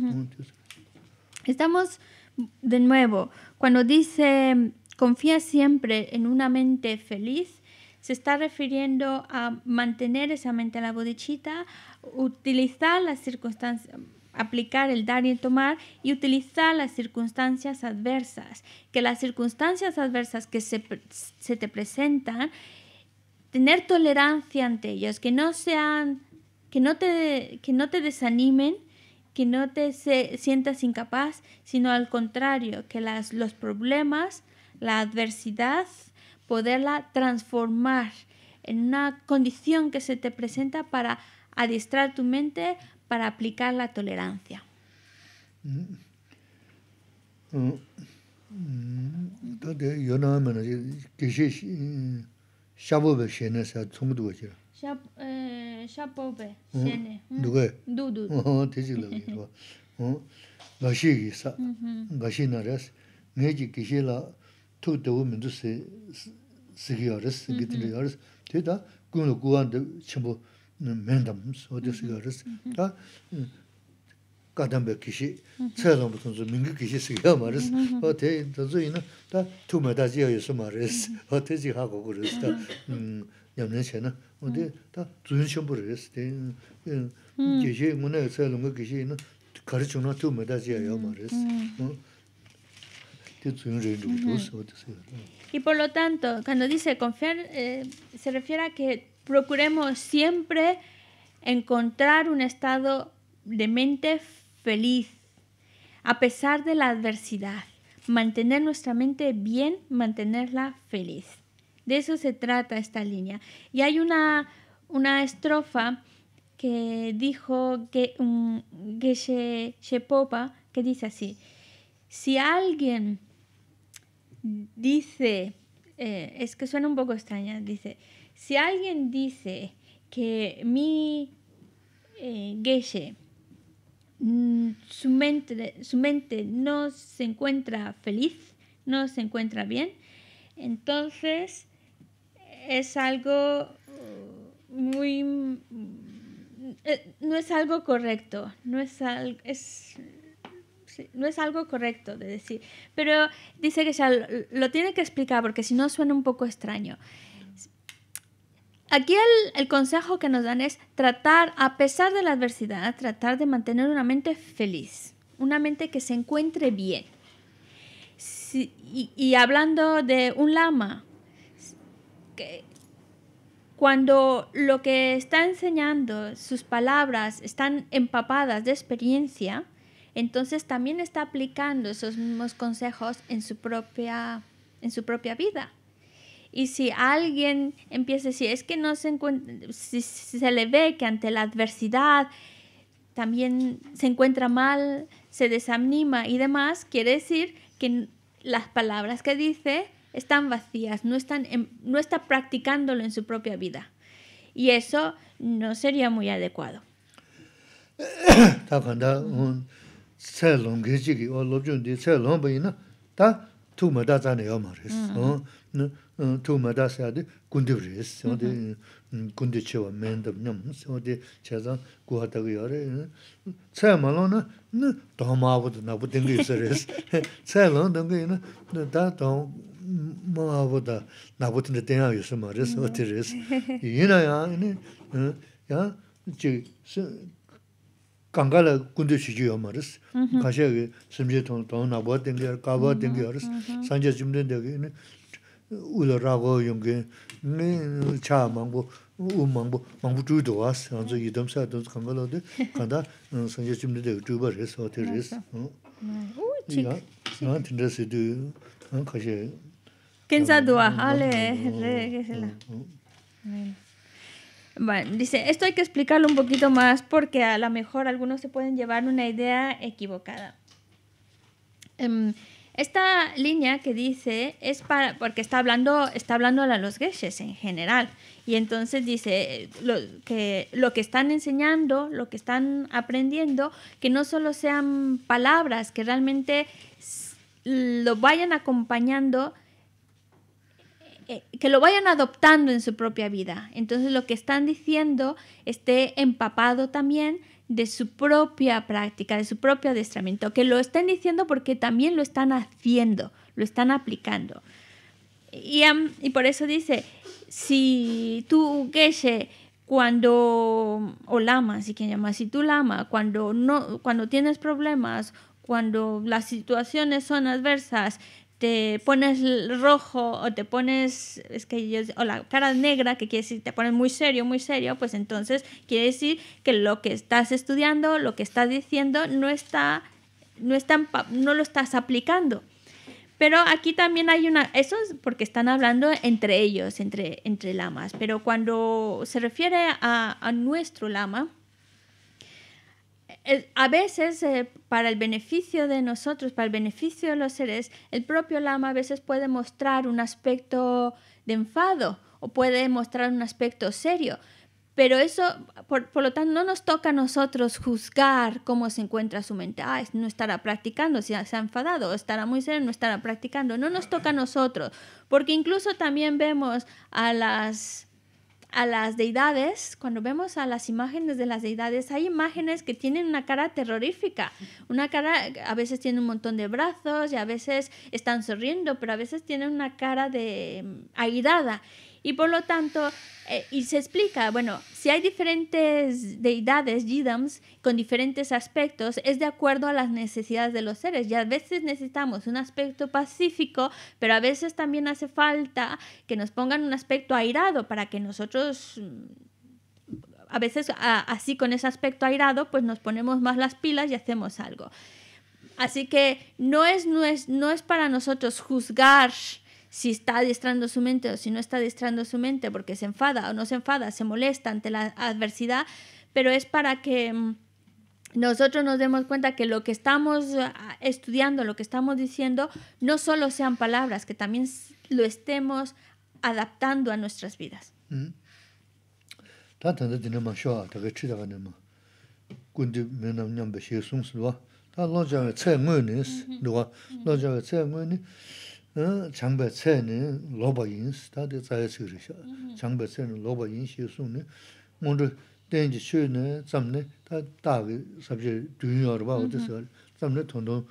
Mm-hmm. Mm-hmm. Estamos de nuevo, cuando dice confía siempre en una mente feliz, se está refiriendo a mantener esa mente a la bodichita, utilizar las circunstancias, aplicar el dar y el tomar y utilizar las circunstancias adversas. Que las circunstancias adversas que se, se te presentan tener tolerancia ante ellos, que no sean, que no te, que no te desanimen, que no te sientas incapaz, sino al contrario, que las, los problemas, la adversidad, poderla transformar en una condición que se te presenta para adiestrar tu mente, para aplicar la tolerancia. Mm. Mm. 샤보베 셴에서 총도 거지. Shapobe, 누가 dudu. 어 되지를 이거. 어 가시기 사 가시나레스 내지 계시라 투도 민두세 시기어스 기들이어스 되다 그거 구한데 전부 맨담 어디서어스 다 가담베 기시 처럼부터 좀 민기 기시 쓰여 말스 어때 저저이는 다 투마다지여서 말스 어때지 하고 그랬어 음 염려체는 어디 다 준심부르스 때 기시 문에 처럼 그 기시는 가르쳐나 투마다지여요 말스 어 대준人都어디서 Y por lo tanto, cuando dice confiar, eh, se refiere a que procuremos siempre encontrar un estado de mente feliz, a pesar de la adversidad. Mantener nuestra mente bien, mantenerla feliz. De eso se trata esta línea. Y hay una, una estrofa que dijo que um, Geshe Shepopa, que dice así, si alguien dice, eh, es que suena un poco extraña, dice, si alguien dice que mi eh, Geshe, su mente, su mente no se encuentra feliz, no se encuentra bien, entonces es algo uh, muy... mm, eh, no es algo correcto, no es algo... Es, no es algo correcto de decir. Pero dice que ya lo tiene que explicar porque si no suena un poco extraño. Aquí el, consejo que nos dan es tratar, a pesar de la adversidad, tratar de mantener una mente feliz, una mente que se encuentre bien. Y, y hablando de un lama, que cuando lo que está enseñando, sus palabras están empapadas de experiencia, entonces también está aplicando esos mismos consejos en su propia, en su propia vida. Y si alguien empieza a decir, es que no se encuentra, si, se le ve que ante la adversidad también se encuentra mal, se desanima y demás, quiere decir que las palabras que dice están vacías, no, están no está practicándolo en su propia vida. Y eso no sería muy adecuado. tu mada zane yo ma res. Tu mada sayade gundib res. Gundi chewa mendab nyam. Chazan guha taga yo re. Tsaya malo na dhamma abudu nabu dengi yusa res. Tsaya lang dengi na da dhamma abudu nabu dengi denga yusa ma res. Oti res. Yina ya, ya, 강가라 군대 시지요 말스 가셔게 심지 돈 돈나 버 땡겨 가버 땡겨 알스 산제 좀된 데기 울라고 용게 네 차망고 우망고 망부 주도 와스 안저 이덤사 돈 강가로데 간다. 산제 좀된 데기 주버 해서 어때스 어? 지가 나 든데스도 안 가셔. 괜찮도와 할래. 레 게슬라. 네. Bueno, dice, esto hay que explicarlo un poquito más porque a lo mejor algunos se pueden llevar una idea equivocada. Um, esta línea que dice es para, porque está hablando, está hablando a los geshes en general. Y entonces dice lo, que lo que están enseñando, lo que están aprendiendo, que no solo sean palabras, que realmente lo vayan acompañando, eh, que lo vayan adoptando en su propia vida. Entonces lo que están diciendo esté empapado también de su propia práctica, de su propio adiestramiento, que lo estén diciendo porque también lo están haciendo, lo están aplicando. Y, por eso dice, si tú, Geshe, cuando, o lama, si quien llama, si tú lama, cuando, no, cuando tienes problemas, cuando las situaciones son adversas, te pones rojo o te pones, es que o la cara negra, que quiere decir te pones muy serio, muy serio, pues entonces quiere decir que lo que estás estudiando, lo que estás diciendo, no está, no está, no lo estás aplicando. Pero aquí también hay una, eso es porque están hablando entre ellos, entre, entre lamas, pero cuando se refiere a, a nuestro lama, a veces, eh, para el beneficio de nosotros, para el beneficio de los seres, el propio lama a veces puede mostrar un aspecto de enfado o puede mostrar un aspecto serio. Pero eso, por, lo tanto, no nos toca a nosotros juzgar cómo se encuentra su mente. Ah, no estará practicando, si se ha enfadado, estará muy serio, no estará practicando. No nos toca a nosotros, porque incluso también vemos a las a las deidades, cuando vemos a las imágenes de las deidades, hay imágenes que tienen una cara terrorífica. Una cara, a veces tiene un montón de brazos y a veces están sonriendo, pero a veces tienen una cara de mm, airada. Y por lo tanto, eh, y se explica, bueno, si hay diferentes deidades, yidams, con diferentes aspectos, es de acuerdo a las necesidades de los seres. Y a veces necesitamos un aspecto pacífico, pero a veces también hace falta que nos pongan un aspecto airado para que nosotros mm, a veces así con ese aspecto airado, pues nos ponemos más las pilas y hacemos algo. Así que no es, no es, no es para nosotros juzgar si está adiestrando su mente o si no está adiestrando su mente porque se enfada o no se enfada, se molesta ante la adversidad, pero es para que mm, nosotros nos demos cuenta que lo que estamos ah, estudiando, lo que estamos diciendo, no solo sean palabras, que también lo estemos adaptando a nuestras vidas. 장배 체는 로바인스 다들 자야스르샤 장배 체는 로바인 시수네 먼저 땡지 쉬네 잠네 다 다게 삽제 두요르 봐 어디서 잠네 돈도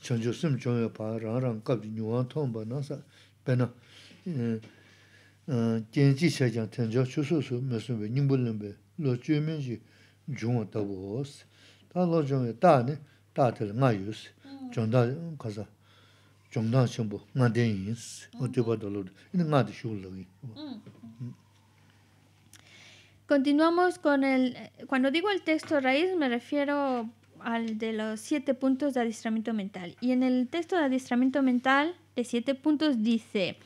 전주 씀 중에 바라랑 갑이 뉴원 통바 나사 배나 어 겐지 세장 텐저 추수수 무슨 왜 님불는베 로 주면지 중었다고스 다 로정에 다네 다들 나유스 정다 가서 Oh. Mm. Continuamos con el, cuando digo el texto raíz me refiero al de los siete puntos de adiestramiento mental. Y en el texto de adiestramiento mental de siete puntos dice,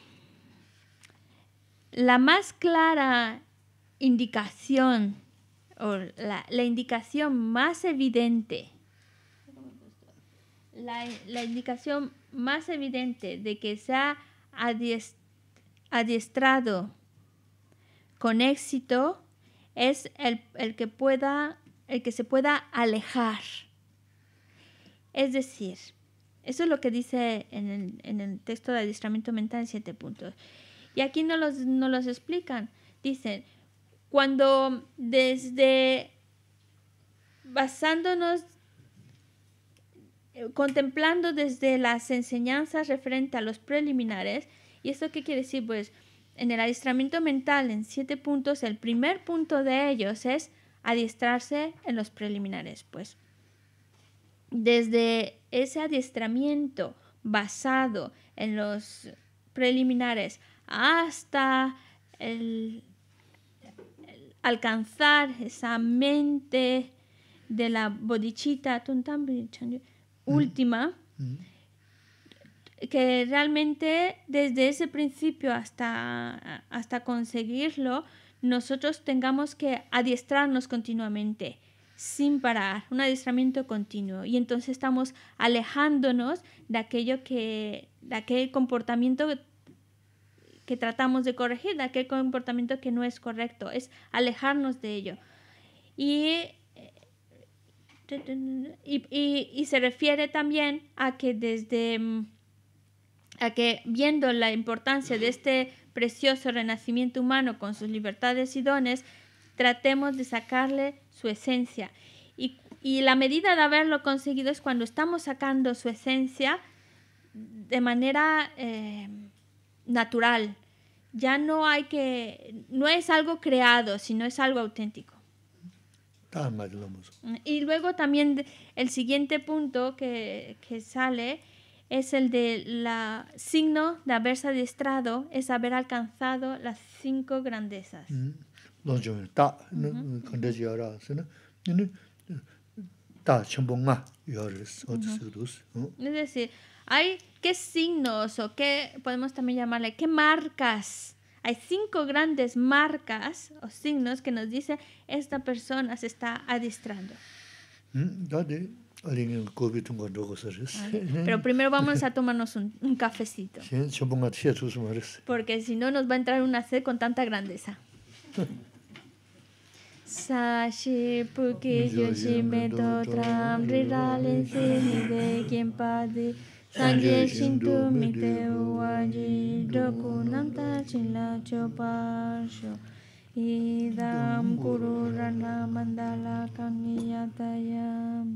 la más clara indicación o la, la indicación más evidente, la, la indicación más evidente de que se ha adies- adiestrado con éxito es el, el que pueda, el que se pueda alejar. Es decir, eso es lo que dice en el, en el texto de adiestramiento mental en siete puntos. Y aquí no los, no los explican. Dicen, cuando desde basándonos, contemplando desde las enseñanzas referentes a los preliminares, ¿y esto qué quiere decir? Pues en el adiestramiento mental, en siete puntos, el primer punto de ellos es adiestrarse en los preliminares. Pues desde ese adiestramiento basado en los preliminares hasta el, alcanzar esa mente de la bodhicitta chanyu, última, que realmente desde ese principio hasta, hasta conseguirlo, nosotros tengamos que adiestrarnos continuamente, sin parar, un adiestramiento continuo. Y entonces estamos alejándonos de aquello que, de aquel comportamiento que tratamos de corregir, de aquel comportamiento que no es correcto, es alejarnos de ello. Y, y, se refiere también a que desde mm, a que viendo la importancia de este precioso renacimiento humano con sus libertades y dones, tratemos de sacarle su esencia. Y, y la medida de haberlo conseguido es cuando estamos sacando su esencia de manera eh, natural. Ya no hay que, no es algo creado, sino es algo auténtico. Tā ngā rī lō mō sō. Y luego también el siguiente punto que, que sale es el de la signo de haberse adiestrado, es haber alcanzado las cinco grandezas. Rū sī. Es decir, hay qué signos o qué podemos también llamarle, qué marcas. Hay cinco grandes marcas o signos que nos dice esta persona se está adiestrando. Sī. Pero primero vamos a tomarnos un, un cafecito, porque si no nos va a entrar una sed con tanta grandeza. Sashi puki yoshi meto tram riralen sini de sanje shintu mite uwaji doku namta chila chopasho. Idam kuru rana mandala kangiyatayam